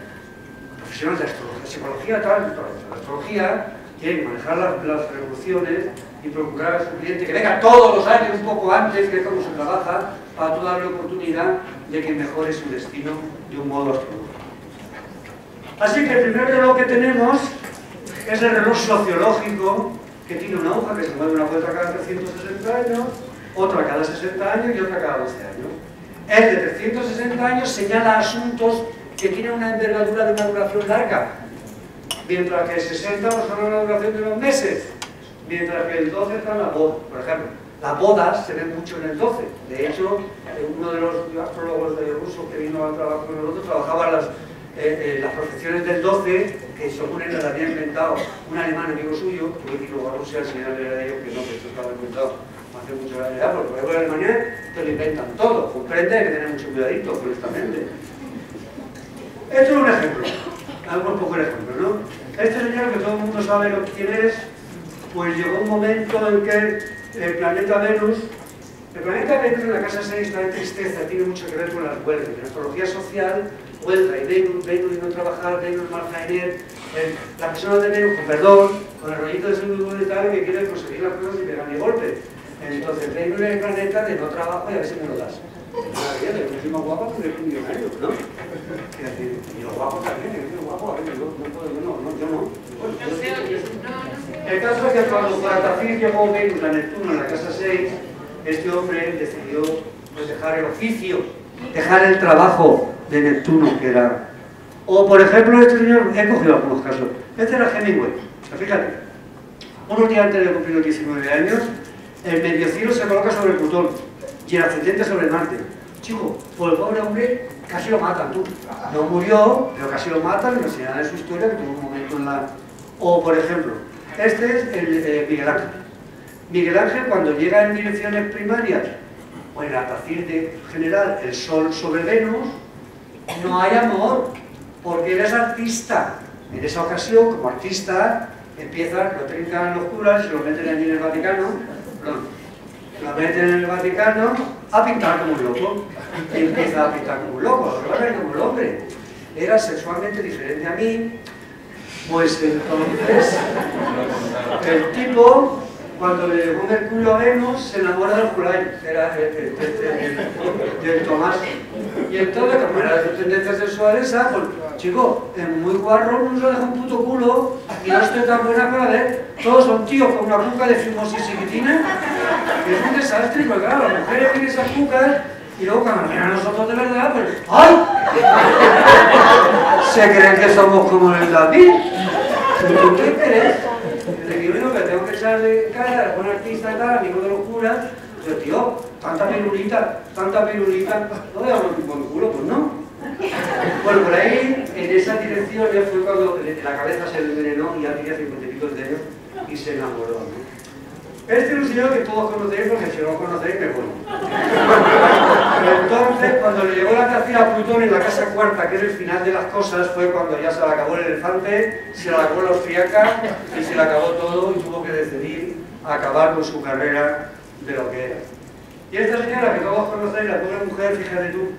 profesional de astrología, psicología, tal, la astrología, tiene que manejar las, revoluciones y procurar a su cliente que venga todos los años un poco antes, que es como se trabaja, para tú darle oportunidad de que mejore su destino de un modo astrológico. Así que el primer reloj que tenemos es el reloj sociológico, que tiene una hoja que se mueve una vuelta cada 360 años, otra cada 60 años y otra cada 12 años. El de 360 años señala asuntos que tienen una envergadura de una duración larga, mientras que el 60 son una duración de unos meses, mientras que el 12 está en la boda, por ejemplo. Las bodas se ven mucho en el 12. De hecho, uno de los astrólogos de rusos que vino a trabajar con nosotros trabajaba las, eh, eh, las profesiones del 12, que según él las había inventado un alemán amigo suyo, que hoy luego a Rusia a enseñarle a ellos que no, que esto estaba inventado hace mucho la edad, porque por Alemania te lo inventan todo, comprende, hay que tener mucho cuidadito, honestamente. Esto es un ejemplo, algo un poco el ejemplo, ¿no? Este señor, que todo el mundo sabe lo que es, pues llegó un momento en que el planeta Venus, el planeta Venus en la casa 6 está en tristeza, tiene mucho que ver con las huelgas, la astrología social, huelga, y Venus, Venus y no trabajar, Venus mal faener, la persona de Venus, con perdón, con el rollito de salud monetario que quiere conseguir las cosas y pegar de golpe. Entonces, vengo en el planeta de no trabajo y a ver si me lo das. Maravilla, el último guapo pues es un millonario, ¿no? Es decir, y los guapos también, el guapo, a ver, yo no puedo, yo no, no, yo no. El caso es que cuando Paratafir llegó Venus a Neptuno en la casa 6, este hombre decidió pues, dejar el oficio, dejar el trabajo de Neptuno, que era... O, por ejemplo, este señor, he cogido algunos casos, este era Hemingway, fíjate, unos días antes de cumplir los 19 años, el medio cielo se coloca sobre Plutón y el ascendente sobre Marte. Chico, pues el pobre hombre casi lo matan, tú. No murió, pero casi lo matan, y enseñan de su historia que tuvo un momento en la... O, por ejemplo, este es el eh, Miguel Ángel. Miguel Ángel, cuando llega en direcciones primarias, o en la de general, el Sol sobre Venus, no hay amor, porque eres artista. En esa ocasión, como artista, empieza, lo trincan los curas y lo meten allí en el Vaticano, la meten en el Vaticano a pintar como un loco. Y empieza a pintar como un loco, a como un hombre. Era sexualmente diferente a mí, pues entonces el tipo, cuando le llegó Mercurio a Venus, se enamora del Julay, era el, del Tomás. Y entonces, como era de sus tendencias sexuales, ah, pues, chico, es muy guarro, no se deja un puto culo, y no estoy tan buena para ver, todos son tíos con una cuca de fimosis chiquitina, que es un desastre, porque claro, las mujeres tienen esas cucas, y luego cuando miran a nosotros de verdad, pues, ¡ay! Se creen que somos como el David. ¿Tú qué crees? Desde que yo que tengo que echarle cara a un artista y tal, amigo de los curas, yo, tío, tanta pirulita, tanta pirulita, no le damos un buen culo, pues no. Bueno, por ahí, en esa dirección, ya fue cuando la cabeza se le envenenó y ya tenía 50 y pico de años y se enamoró. Este es un señor que todos conocéis, porque si no lo conocéis, me voy. Entonces, cuando le llegó la tercera a Plutón en la casa cuarta, que es el final de las cosas, fue cuando ya se le acabó el elefante, se le acabó la austriaca y se le acabó todo y tuvo que decidir acabar con su carrera de lo que era. Y esta señora que todos conocéis, la pobre mujer, fíjate tú,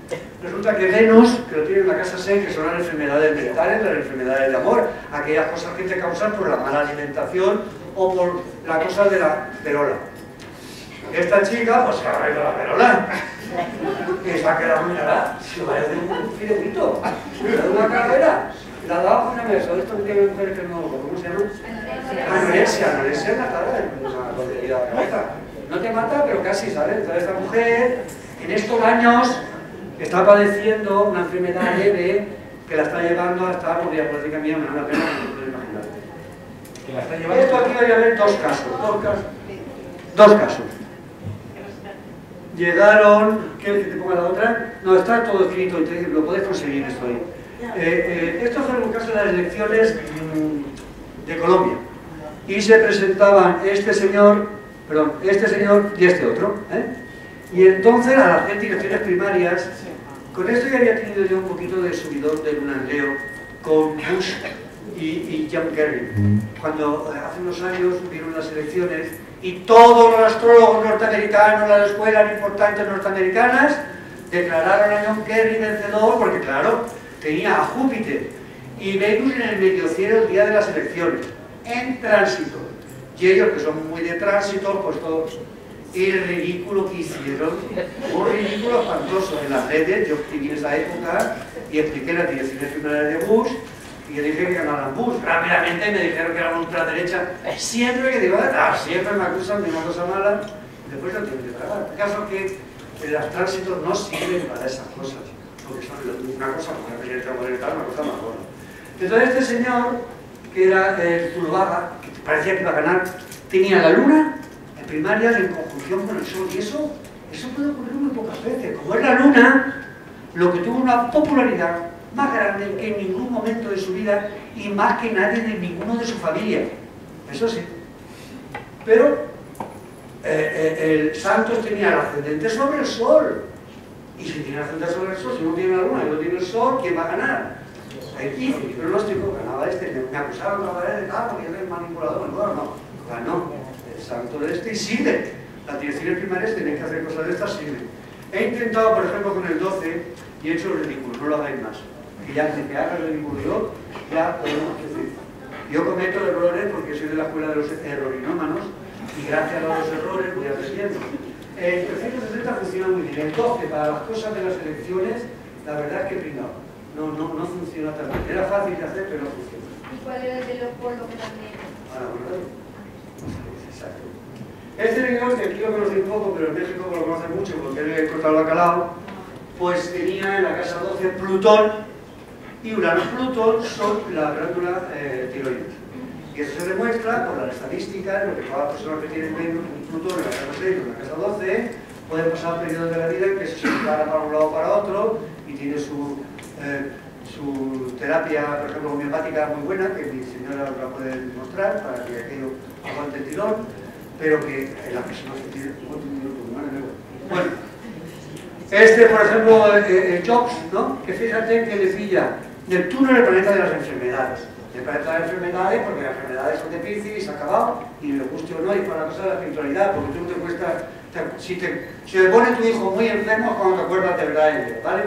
resulta que Venus, que lo tiene en la casa 6, que son las enfermedades mentales, las enfermedades de amor, aquellas cosas que te causan por la mala alimentación o por la cosa de la perola. Esta chica, pues se arregla la perola. Y se ha quedado mirada, se parece un fidebrito, de una calavera. La ha dado una mesa, esto que tiene mujeres que no, ¿cómo se llama? Anorexia, anorexia en la cara, en la tontería de la cabeza. No te mata, pero casi, ¿sabes? Entonces esta mujer, en estos años, está padeciendo una enfermedad leve que la está llevando hasta morir política mía, me da una pena que no puedo imaginar. Que la está llevando. Esto aquí voy a ver dos casos, dos casos. Dos casos. Llegaron, ¿quieres que te ponga la otra? No, está todo escrito, entonces lo puedes conseguir esto ahí. Eh, eh, esto fue un caso de las elecciones mm, de Colombia. Y se presentaban este señor, perdón, este señor y este otro. ¿eh? Y entonces al hacer direcciones primarias, con esto ya había tenido yo un poquito de subidor de lunandeo con Bush y, y John Kerry. Cuando eh, hace unos años hubieron las elecciones y todos los astrólogos norteamericanos, las escuelas importantes norteamericanas, declararon a John Kerry vencedor porque, claro, tenía a Júpiter y Venus en el medio cielo el día de las elecciones, en tránsito. Y ellos, que son muy de tránsito, pues todos el ridículo que hicieron, un ridículo espantoso en las redes, yo escribí en esa época y expliqué las direcciones primarias de Bush y yo dije que ganaban Bush. Rápidamente me dijeron que era ultraderecha, siempre que digo, ah, siempre me acusan de una cosa mala, después lo tienen que tragar. El caso que los tránsitos no sirven para esas cosas, porque son una cosa, una presidenta una cosa mejor. Entonces este señor, que era el Zuluaga, que parecía que iba a ganar, tenía la luna en primarias en conjunción con el sol, y eso, eso puede ocurrir muy pocas veces. Como es la luna, lo que tuvo una popularidad más grande que en ningún momento de su vida y más que nadie de ninguno de su familia. Eso sí. Pero eh, eh, el Santos tenía el ascendente sobre el sol. Y si tiene ascendente sobre el sol, si no tiene la luna y no tiene el sol, ¿quién va a ganar? Aquí, mi pronóstico ganaba este, me, acusaban otra vez de tal, porque soy manipulador, bueno, no, ganó el santo de este y sigue. Las direcciones primarias tienen que hacer cosas de estas, siguen. He intentado, por ejemplo, con el 12 y he hecho el ridículo, no lo hagáis más que ya desde que haga el ridículo yo, ya podemos decir. Yo cometo errores porque soy de la escuela de los errorinómanos y gracias a los errores voy aprendiendo. El 360 funciona muy bien. El 12, para las cosas de las elecciones, la verdad es que pringado. No, no, no funciona tan bien. Era fácil de hacer, pero no funciona. ¿Y cuál era el de los polos que también? Ahora, ¿verdad? Exacto. Este señor, que aquí lo conocí un poco, pero en México lo conoce mucho porque él cortado bacalao, pues tenía en la casa 12 Plutón y Urano y Plutón son la glándula eh, tiroides. Y eso se demuestra por las estadísticas, lo que todas las personas que tienen Plutón en la casa 6 o en la casa 12 pueden pasar periodos de la vida en que se separa para un lado o para otro y tiene su, eh, su terapia, por ejemplo, homeopática muy buena, que mi señora la puede mostrar para que aquello aguante el tirón, pero que en las personas que tienen... Bueno, este, por ejemplo, eh, el Jobs, ¿no? que fíjate que le pilla Neptuno es el planeta de las enfermedades. El planeta de las enfermedades, porque las enfermedades son de Piscis, se ha acabado, y le guste o no, y para la cosa de la espiritualidad, porque tú te cuesta, si, te, si te pone tu hijo muy enfermo, es cuando te acuerdas de verdad de Dios, ¿vale?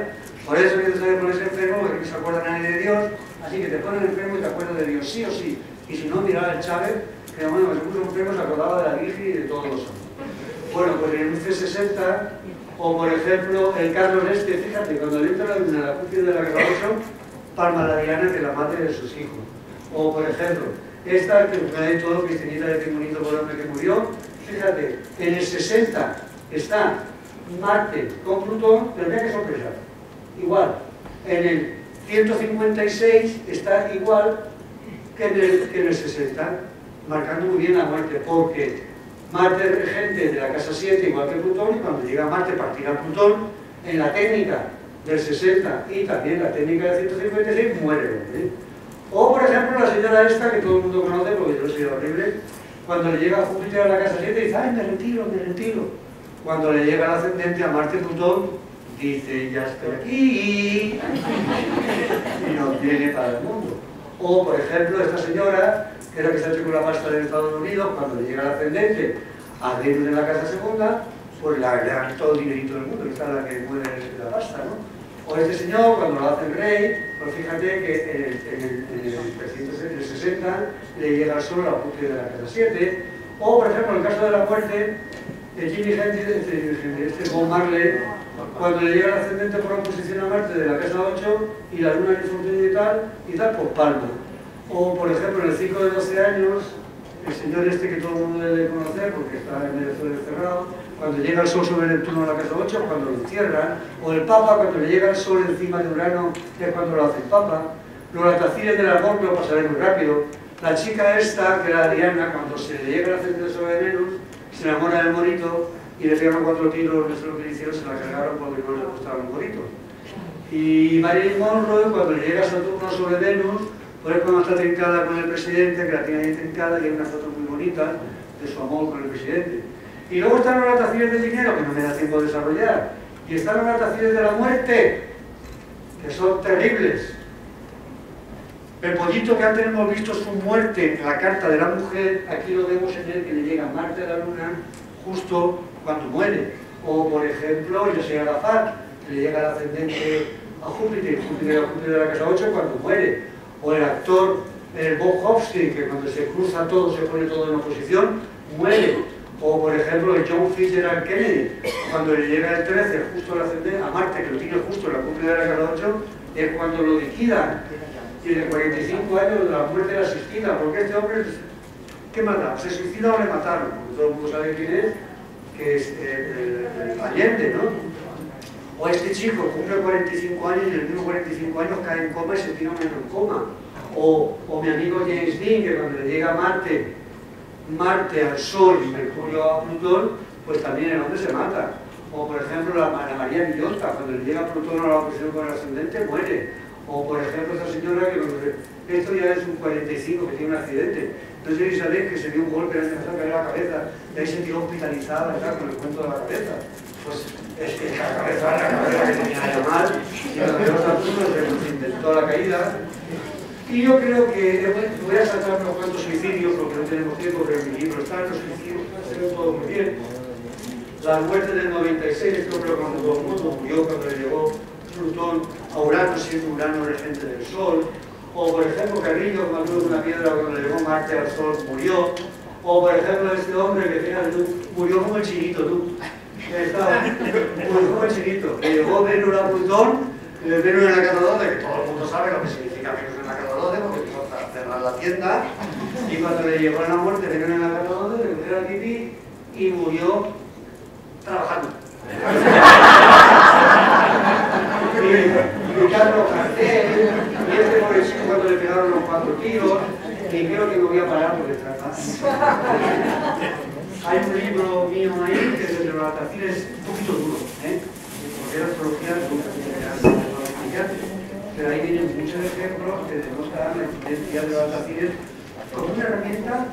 Por eso te sale ponerse enfermo, porque no se acuerda nadie de Dios, así que te pones enfermo y te acuerdas de Dios, sí o sí. Y si no, mirad el Chávez, que bueno, se puso enfermo, se acordaba de la Virgen y de todos los santos. Bueno, pues en el C60, o por ejemplo, el Carlos Este, fíjate, cuando le entra la la de la Casa Palma la Diana que la madre de sus hijos. O, por ejemplo, esta que me ha dicho todo Cristinita de qué bonito por hombre que murió. Fíjate, en el 60 está Marte con Plutón, pero mira qué sorpresa. Igual. En el 156 está igual que en el, que en el 60, marcando muy bien la muerte, porque Marte es regente de la casa 7 igual que Plutón, y cuando llega Marte partirá Plutón, en la técnica del 60 y también la técnica del 156 muere. O, por ejemplo, la señora esta que todo el mundo conoce, porque yo soy horrible, cuando le llega a Júpiter a la casa 7 dice, ay, me retiro, me retiro. Cuando le llega el ascendente a Marte Plutón, dice, ya estoy aquí y nos viene para el mundo. O, por ejemplo, esta señora, que es la que se ha hecho con la pasta de Estados Unidos, cuando le llega el ascendente a Venus en la casa segunda, pues la, le dan todo el dinerito del mundo, que está la que muere la pasta, ¿no? O este señor, cuando lo hace el rey, Pues fíjate que en el, en el, en el, en el 60 le llega el sol a la cúpula de la casa 7, o por ejemplo en el caso de la muerte de Jimmy Hendrix, este, Bob Marley, cuando le llega el ascendente por oposición a Marte de la casa 8 y la luna en infortunio y tal, y tal, pues palma. O por ejemplo en el ciclo de 12 años, el señor este que todo el mundo debe conocer porque está en del cerrado, cuando llega el sol sobre Neptuno a la casa 8, cuando lo encierran, o el Papa, cuando le llega el sol encima de Urano, es cuando lo hace el Papa. Los latacines del amor lo pasaré muy rápido. La chica esta, que era Diana, cuando se le llega el ascendente sobre Venus, se enamora del morito y le pegaron cuatro tiros, no sé lo que hicieron, se la cargaron porque no le gustaban los moritos. Y Marilyn Monroe, cuando le llega Saturno sobre Venus, pues es cuando está trincada con el presidente, que la tiene ahí trincada, y hay una foto muy bonita de su amor con el presidente. Y luego están las nataciones del dinero, que no me da tiempo de desarrollar. Y están las nataciones de la muerte, que son terribles. El pollito que antes hemos visto su muerte la carta de la mujer, aquí lo vemos en el que le llega Marte a la Luna justo cuando muere. O, por ejemplo, soy Arafat, que le llega el ascendente a Júpiter, Júpiter a Júpiter de la casa 8 cuando muere. O el actor el Bob Hofstein, que cuando se cruza todo, se pone todo en oposición, muere. O, por ejemplo, el John Fitzgerald Kennedy, cuando le llega el 13 justo al ascendente a Marte, que lo tiene justo en la cúpula de la casa 8, es cuando lo liquidan. Tiene 45 años de la muerte de asistida, porque este hombre, ¿qué mata? ¿Se suicida o le mataron? Porque todo el mundo sabe quién es, que es el, el, el Allende, ¿no? O este chico cumple 45 años y en el mismo 45 años cae en coma y se tira un en coma. O, o mi amigo James Dean, que cuando le llega a Marte, Marte al Sol y Mercurio a Plutón, pues también el hombre se mata. O por ejemplo la, la María Villota, cuando le llega Plutón a la oposición con el ascendente, muere. O por ejemplo esta señora que esto ya es un 45 que tiene un accidente. Entonces Isabel que se dio un golpe en a la cabeza, y ahí se hospitalizada ¿verdad? con el cuento de la cabeza. Pues es que la cabeza, la cabeza que tenía mal, y cuando vio Saturno se intentó la caída. Y yo creo que voy a sacar unos cuantos suicidios, porque no tenemos tiempo, pero mi libro están los suicidios, hacen todo muy bien. La muerte del 96, esto creo cuando todo el mundo murió cuando le llegó Plutón a Urano, siendo Urano regente del Sol. O por ejemplo Carrillo, cuando una piedra cuando le llegó Marte al Sol, murió. O por ejemplo este hombre que fíjate murió como el chinito tú. Estaba, murió como el chinito. Le llegó Venus a Plutón, el Venus en la 12, que todo el mundo sabe lo que significa Venus en la casa 12, porque empezó a cerrar la tienda. Y cuando le llegó la muerte, Venus en la casa 12, le pusieron el pipí y murió trabajando. y Ricardo Cartel, y este pobrecito cuando le pegaron los cuatro tiros, y creo que me voy a parar porque está Hay un libro mío ahí que es de los es un poquito duro, ¿eh? porque la astrología nunca se pero ahí vienen muchos ejemplos que demuestran la incidencia de los atacines como una herramienta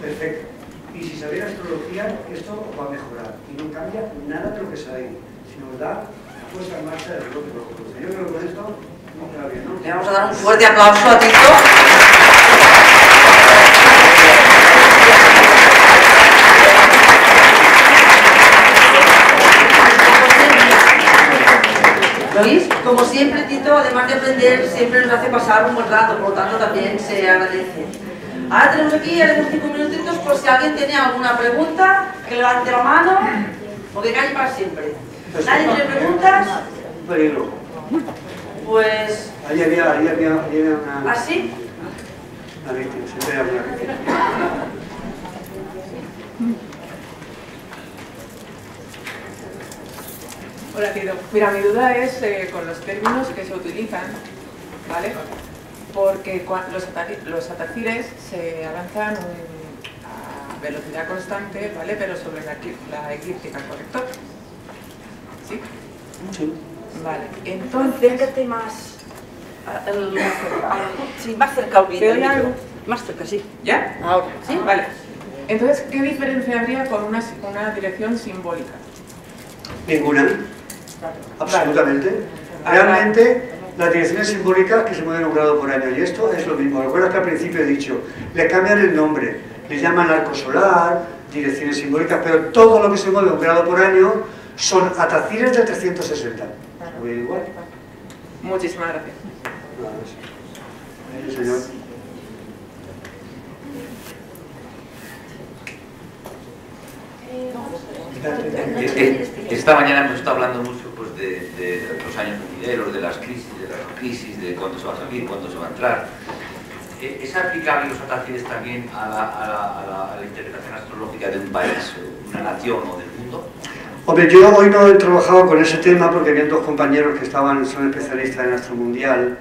perfecta. Y si sabéis astrología, esto va a mejorar. Y no cambia nada de lo que sabéis, sino os da la puesta en marcha del bloque rojo. Yo creo que con esto no queda bien. Le vamos a dar un fuerte aplauso a Tito. ¿Lo oís? Como siempre, Tito, además de aprender, siempre nos hace pasar un buen rato, por lo tanto también se agradece. Ahora tenemos aquí, haremos cinco minutitos por si alguien tiene alguna pregunta, que levante la mano o que calle para siempre. ¿Nadie tiene preguntas? Un peligro. Pues, Ahí había, ahí había, ahí había una, así. una víctima, siempre había una víctima. Hola, Tito. Mira, mi duda es eh, con los términos que se utilizan, ¿vale? Porque los, los atacires se avanzan a velocidad constante, ¿vale? Pero sobre la, la eclíptica, ¿correcto? ¿Sí? Sí. Vale. Entonces, Acércate más. sí, más cerca al ¿Te vídeo. oye algo? Más cerca, sí. ¿ya? Ahora, ¿sí? Vale. Entonces, ¿qué diferencia habría con una, una dirección simbólica? Ninguna. Absolutamente. Realmente, las direcciones simbólicas que se mueven un grado por año, y esto es lo mismo. Recuerda que al principio he dicho, le cambian el nombre, le llaman arco solar, direcciones simbólicas, pero todo lo que se mueve un grado por año son atacires de 360. Muy igual. Muchísimas gracias. Sí, señor. Eh, Esta mañana hemos estado hablando mucho de, de los años venideros, de las crisis, de las crisis, de cuándo se va a salir, cuándo se va a entrar. Eh, ¿Es aplicable los ataques también a la, a, la, a, la, a la interpretación astrológica de un país, una nación o del mundo? Hombre, yo hoy no he trabajado con ese tema porque había dos compañeros que estaban, son especialistas en astro mundial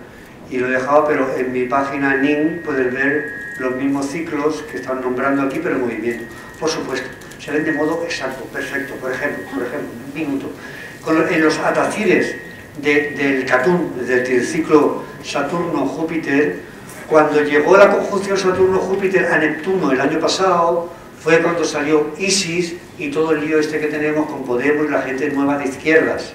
y lo he dejado, pero en mi página NIN puedes ver los mismos ciclos que están nombrando aquí, pero en movimiento. Por supuesto, se ven de modo exacto, perfecto. Por ejemplo, por ejemplo, un minuto. En los atacides de, del Catún, del ciclo Saturno-Júpiter, cuando llegó la conjunción Saturno-Júpiter a Neptuno el año pasado, fue cuando salió ISIS y todo el lío este que tenemos con Podemos y la gente nueva de izquierdas.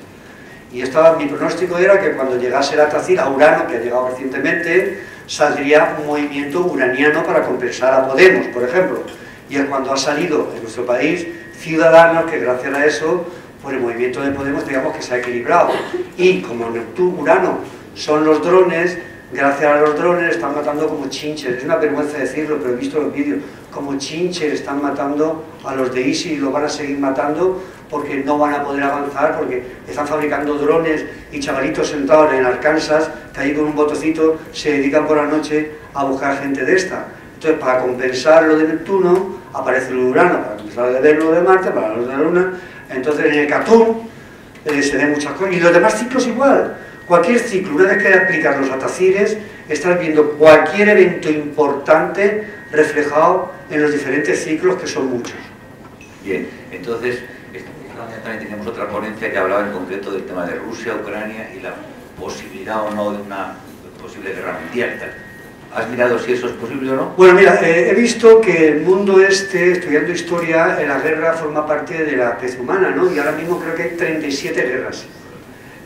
Y estaba, mi pronóstico era que cuando llegase la Tacir a Urano, que ha llegado recientemente, saldría un movimiento uraniano para compensar a Podemos, por ejemplo. Y es cuando ha salido en nuestro país ciudadanos que gracias a eso, por el movimiento de Podemos, digamos que se ha equilibrado. Y como Neptuno, Urano son los drones, gracias a los drones están matando como chinches. Es una vergüenza decirlo, pero he visto los vídeos. Como chinches están matando a los de ISIS y lo van a seguir matando porque no van a poder avanzar, porque están fabricando drones y chavalitos sentados en Arkansas que ahí con un botocito se dedican por la noche a buscar gente de esta. Entonces, para compensar lo de Neptuno, aparece el Urano, para compensar de lo de Marte, para los de la Luna. Entonces, en el Catún eh, se ven muchas cosas. Y los demás ciclos igual. Cualquier ciclo, una vez que aplicas los atacires, estás viendo cualquier evento importante reflejado en los diferentes ciclos, que son muchos. Bien, entonces, también teníamos otra ponencia que hablaba en concreto del tema de Rusia, Ucrania y la posibilidad o no de una posible guerra mundial. ¿Has mirado si eso es posible o no? Bueno, mira, eh, he visto que el mundo este, estudiando historia, la guerra forma parte de la especie humana, ¿no? Y ahora mismo creo que hay 37 guerras.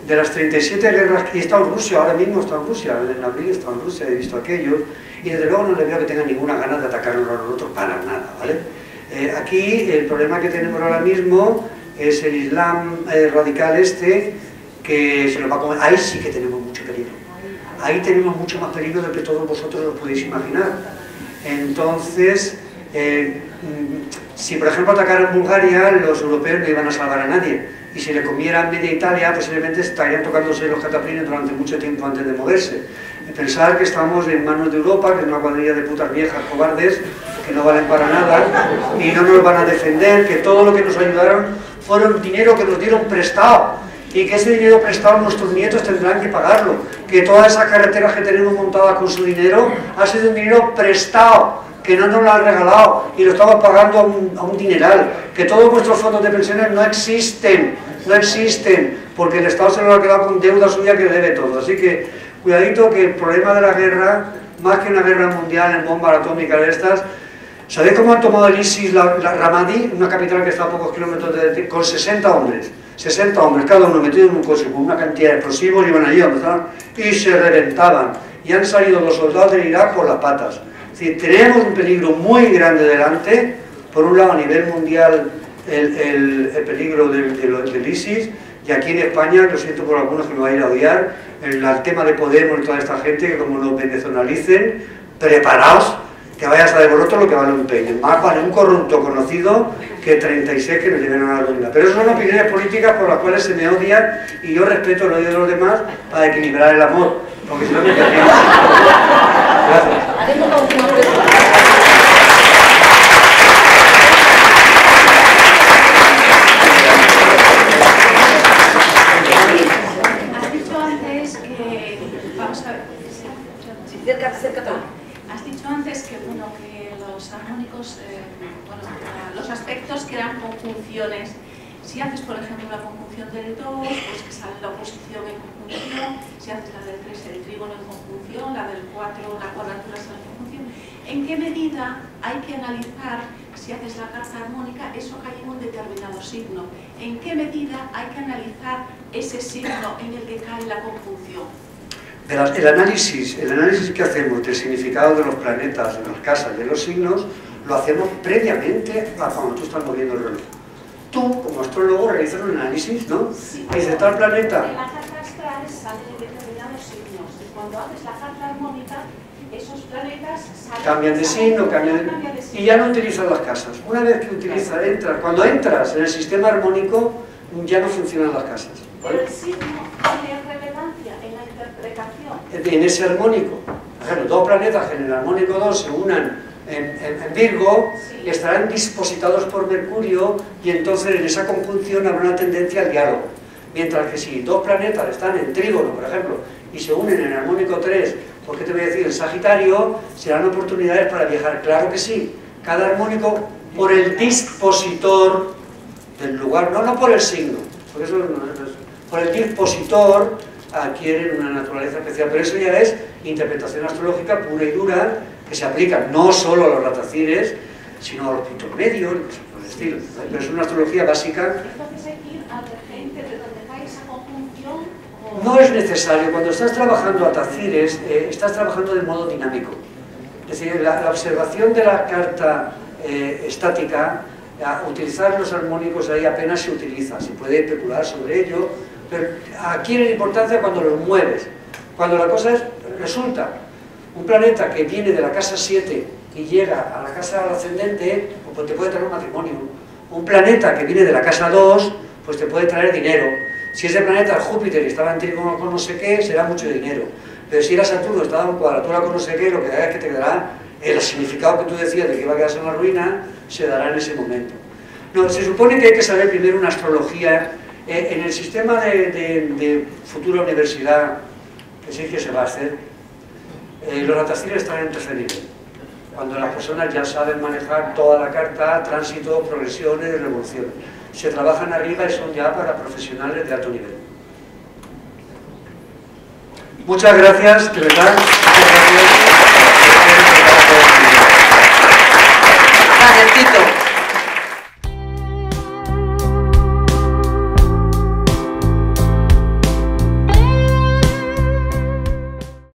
De las 37 guerras, y está en Rusia, ahora mismo está en Rusia, en abril está en Rusia, he visto aquello, y desde luego no le veo que tengan ninguna ganas de atacarnos a nosotros para nada, ¿vale? Eh, aquí el problema que tenemos ahora mismo es el Islam eh, radical este, que se lo va a comer. Ahí sí que tenemos mucho peligro. Ahí tenemos mucho más peligro de que todos vosotros lo podéis imaginar. Entonces, eh, si por ejemplo atacaran Bulgaria, los europeos no iban a salvar a nadie. Y si le comieran media Italia, posiblemente estarían tocándose los cataplines durante mucho tiempo antes de moverse. Pensar que estamos en manos de Europa, que es una cuadrilla de putas viejas cobardes, que no valen para nada, y no nos van a defender, que todo lo que nos ayudaron fueron dinero que nos dieron prestado y que ese dinero prestado nuestros nietos tendrán que pagarlo, que todas esas carreteras que tenemos montadas con su dinero ha sido un dinero prestado, que no nos lo han regalado y lo estamos pagando a un, a un dineral, que todos nuestros fondos de pensiones no existen, no existen, porque el Estado se lo ha quedado con deuda suya que debe todo. Así que cuidadito que el problema de la guerra, más que una guerra mundial en bombas atómicas de estas, ¿Sabéis cómo han tomado el ISIS Ramadi, una capital que está a pocos kilómetros de, con 60 hombres? 60 hombres, cada uno metido en un coche con una cantidad de explosivos, iban allí donde estaban y se reventaban. Y han salido los soldados de Irak por las patas. Es decir, tenemos un peligro muy grande delante, por un lado a nivel mundial el, el, el peligro del, del, ISIS, y aquí en España, lo siento por algunos que me van a ir a odiar, el, el tema de Podemos y toda esta gente que como nos venezonalicen, preparaos que vayas a ver vosotros lo que vale un peine. Más vale un corrupto conocido que 36 que nos lleven a la ruina. Pero eso son opiniones políticas por las cuales se me odian y yo respeto el odio de los demás para equilibrar el amor. Porque si no me Gracias. Has dicho antes que... Vamos a ver. Cerca, cerca Has dicho antes que, bueno, que los armónicos, eh, bueno, los aspectos que eran conjunciones. Si haces, por ejemplo, la conjunción del 2, pues que sale la oposición en conjunción. Si haces la del 3, el trígono en conjunción. La del 4, la cuadratura sale en conjunción. ¿En qué medida hay que analizar, si haces la carta armónica, eso cae en un determinado signo? ¿En qué medida hay que analizar ese signo en el que cae la conjunción? El análisis, el análisis que hacemos del significado de los planetas, de las casas, de los signos, lo hacemos previamente a cuando tú estás moviendo el reloj. Tú, como astrólogo, realizas un análisis, ¿no? Sí, Dices, tal planeta... En la carta astral salen determinados signos. Y cuando haces la carta armónica, esos planetas salen, cambian de signo, cambian de- y ya no utilizan las casas. Una vez que utilizas, entras, cuando entras en el sistema armónico, ya no funcionan las casas. Pero ¿vale? el signo tiene relevancia en la interpretación. En ese armónico, por ejemplo, dos planetas que en el armónico 2 se unan en, en- en Virgo, Sí. estarán dispositados por Mercurio y entonces en esa conjunción habrá una tendencia al diálogo. Mientras que si dos planetas están en trígono, por ejemplo, y se unen en armónico 3, ¿por qué te voy a decir? En Sagitario, serán oportunidades para viajar. Claro que sí. Cada armónico por el dispositor del lugar, no, no por el signo, por eso no- no es- por el dispositor adquieren una naturaleza especial, pero eso ya es interpretación astrológica pura y dura, que se aplica no solo a los ratacires, sino a los puntos medios, por el estilo. Pero es una astrología básica No es necesario, cuando estás trabajando a Tacires, eh, estás trabajando de modo dinámico. Es decir, la, la observación de la carta eh, estática, a utilizar los armónicos ahí apenas se utiliza, se puede especular sobre ello, pero adquiere importancia cuando los mueves. Cuando la cosa es, resulta, un planeta que viene de la casa 7 y llega a la casa ascendente, pues te puede traer un matrimonio. Un planeta que viene de la casa 2, pues te puede traer dinero. Si ese planeta Júpiter y estaba en trígono con no sé qué, será mucho dinero. Pero si era Saturno, estaba en cuadratura con no sé qué, lo que es que te quedará el significado que tú decías de que iba a quedarse en la ruina, se dará en ese momento. No, se supone que hay que saber primero una astrología. Eh, en el sistema de futura universidad, que sí que se va a hacer, eh, los rataciles están en tercer nivel, cuando las personas ya saben manejar toda la carta, tránsito, progresiones, revoluciones, Se trabajan arriba y son ya para profesionales de alto nivel. Muchas gracias, de. Muchas gracias